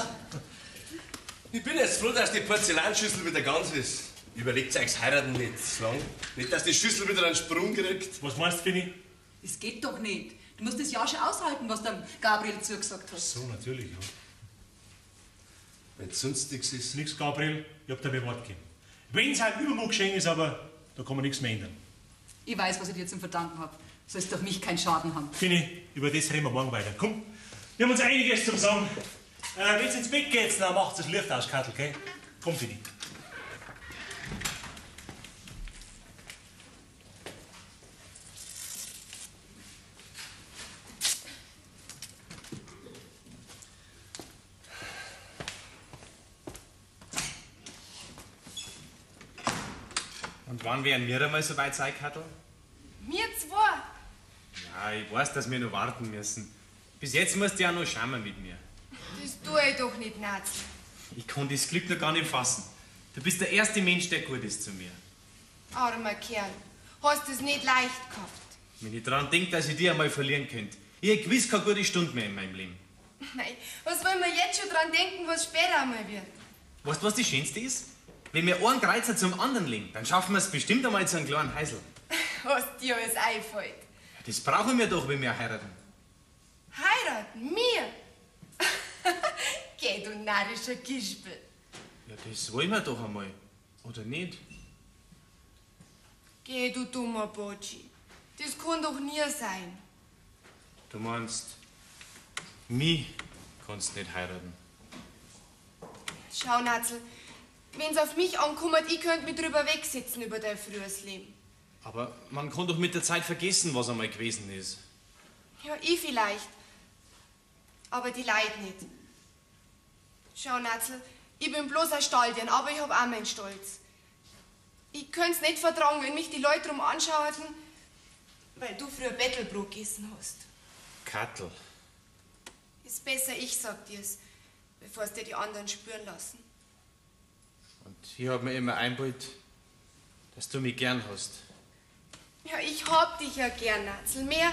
Ich bin jetzt froh, dass die Porzellanschüssel wieder ganz ist. Überlegt euch heiraten nicht so lang. Nicht, dass die Schüssel wieder einen Sprung kriegt.
Was meinst du, Fini?
Das geht doch nicht. Du musst das ja schon aushalten, was dem Gabriel zugesagt hat.
So, natürlich, ja.
Wenn sonst nichts ist.
Nix, Gabriel, ich hab dir mein Wort gegeben. Wenn's halt Übermut geschehen ist, aber da kann man nichts mehr ändern.
Ich weiß, was ich dir zum Verdanken hab. Sollst auf mich keinen Schaden haben.
Fini, über das reden wir morgen weiter. Komm, wir haben uns einiges zum Sagen. Äh, wenn's ins Bett geht, dann macht das Licht aus, Kattel, gell? Komm, Fini.
Wann werden wir einmal so weit sein, Kattel?
Mir zwei.
Ja, ich weiß, dass wir noch warten müssen. Bis jetzt musst du ja noch schauen mit mir.
Das tue ich doch nicht, Nazi.
Ich kann das Glück noch gar nicht fassen. Du bist der erste Mensch, der gut ist zu mir.
Armer Kerl. Hast es nicht leicht gehabt.
Wenn ich daran denke, dass ich dich einmal verlieren könnte. Ich hätte gewiss keine gute Stunde mehr in meinem Leben.
Nein, was wollen wir jetzt schon dran denken, was später einmal wird?
Weißt du, was das Schönste ist? Wenn wir einen Kreuzer zum anderen legen, dann schaffen wir es bestimmt einmal zu einem kleinen Heisel.
Was dir alles einfällt.
Das brauchen wir doch, wenn wir heiraten.
Heiraten? Mir? Geh, du narrischer Gispel.
Ja, das wollen wir doch einmal. Oder nicht?
Geh, du dummer Botschi. Das kann doch nie sein.
Du meinst, mich kannst nicht heiraten.
Schau, Natzel, wenn's auf mich ankommt, ich könnte mich drüber wegsetzen über dein frühes Leben.
Aber man kann doch mit der Zeit vergessen, was einmal gewesen ist.
Ja, ich vielleicht. Aber die Leid nicht. Schau, Natzel, ich bin bloß ein Stallion, aber ich hab auch meinen Stolz. Ich könnte nicht vertragen, wenn mich die Leute drum anschauen, weil du früher Bettelbrot gegessen hast.
Kattel.
Ist besser, ich sag dir's, bevor es dir die anderen spüren lassen.
Und ich hab mir immer einbildet, dass du mich gern hast.
Ja, ich hab dich ja gern, Natzel. Mehr,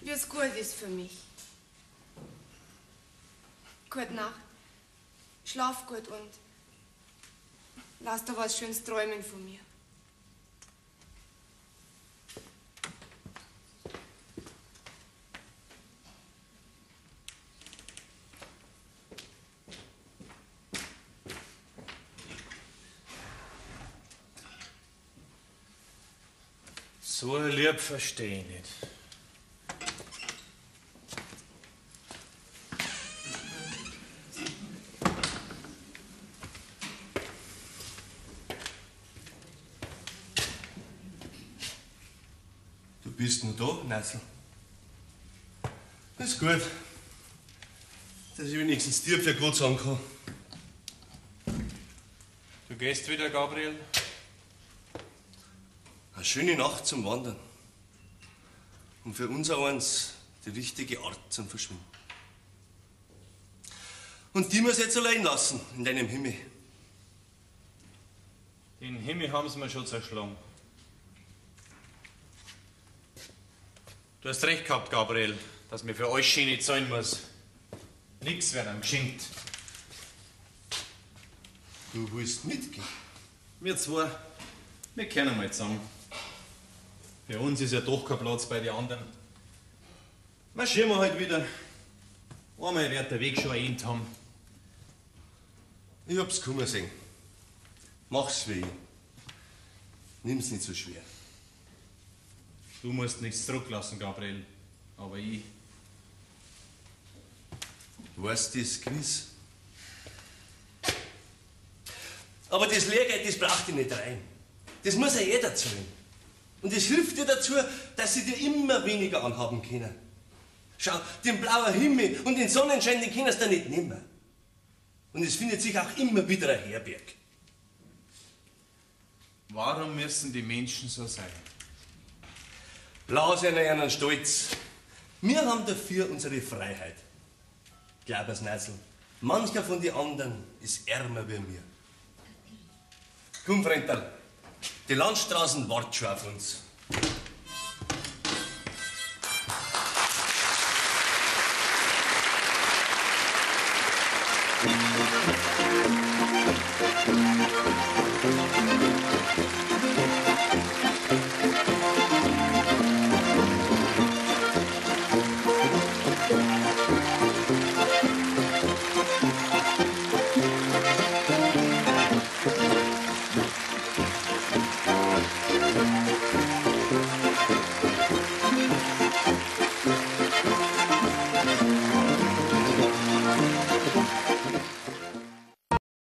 wie es gut ist für mich. Gute Nacht. Schlaf gut und lass dir was Schönes träumen von mir.
So lieb verstehe ich nicht.
Du bist nur da, Neisel. Das ist gut. Dass ich wenigstens dir für gut sagen kann.
Du gehst wieder, Gabriel?
Eine schöne Nacht zum Wandern. Und für uns auch eins die richtige Art zum Verschwinden. Und die muss jetzt allein lassen, in deinem Himmel.
Den Himmel haben sie mir schon zerschlagen. Du hast recht gehabt, Gabriel, dass mir für euch Schiene zahlen muss. Nix wird einem geschenkt.
Du willst mitgehen?
Wir zwei, wir können mal zusammen. Für uns ist ja doch kein Platz bei den anderen. Marschieren wir halt wieder. Einmal wird der Weg schon ein Ende haben.
Ich hab's kommen sehen. Mach's wie ich. Nimm's nicht so schwer.
Du musst nichts zurücklassen, Gabriel. Aber ich.
Du weißt das gewiss. Aber das Lehrgeld, das braucht dich nicht rein. Das muss ja jeder zahlen. Und das hilft dir dazu, dass sie dir immer weniger anhaben können. Schau, den blauen Himmel und den Sonnenschein, den kannst du nicht nehmen. Und es findet sich auch immer wieder ein Herberg.
Warum müssen die Menschen so sein?
Lass einer einen Stolz. Wir haben dafür unsere Freiheit. Glaub es, Neisel, mancher von den anderen ist ärmer wie mir. Komm, Frenterl, die Landstraßen warten schon auf uns.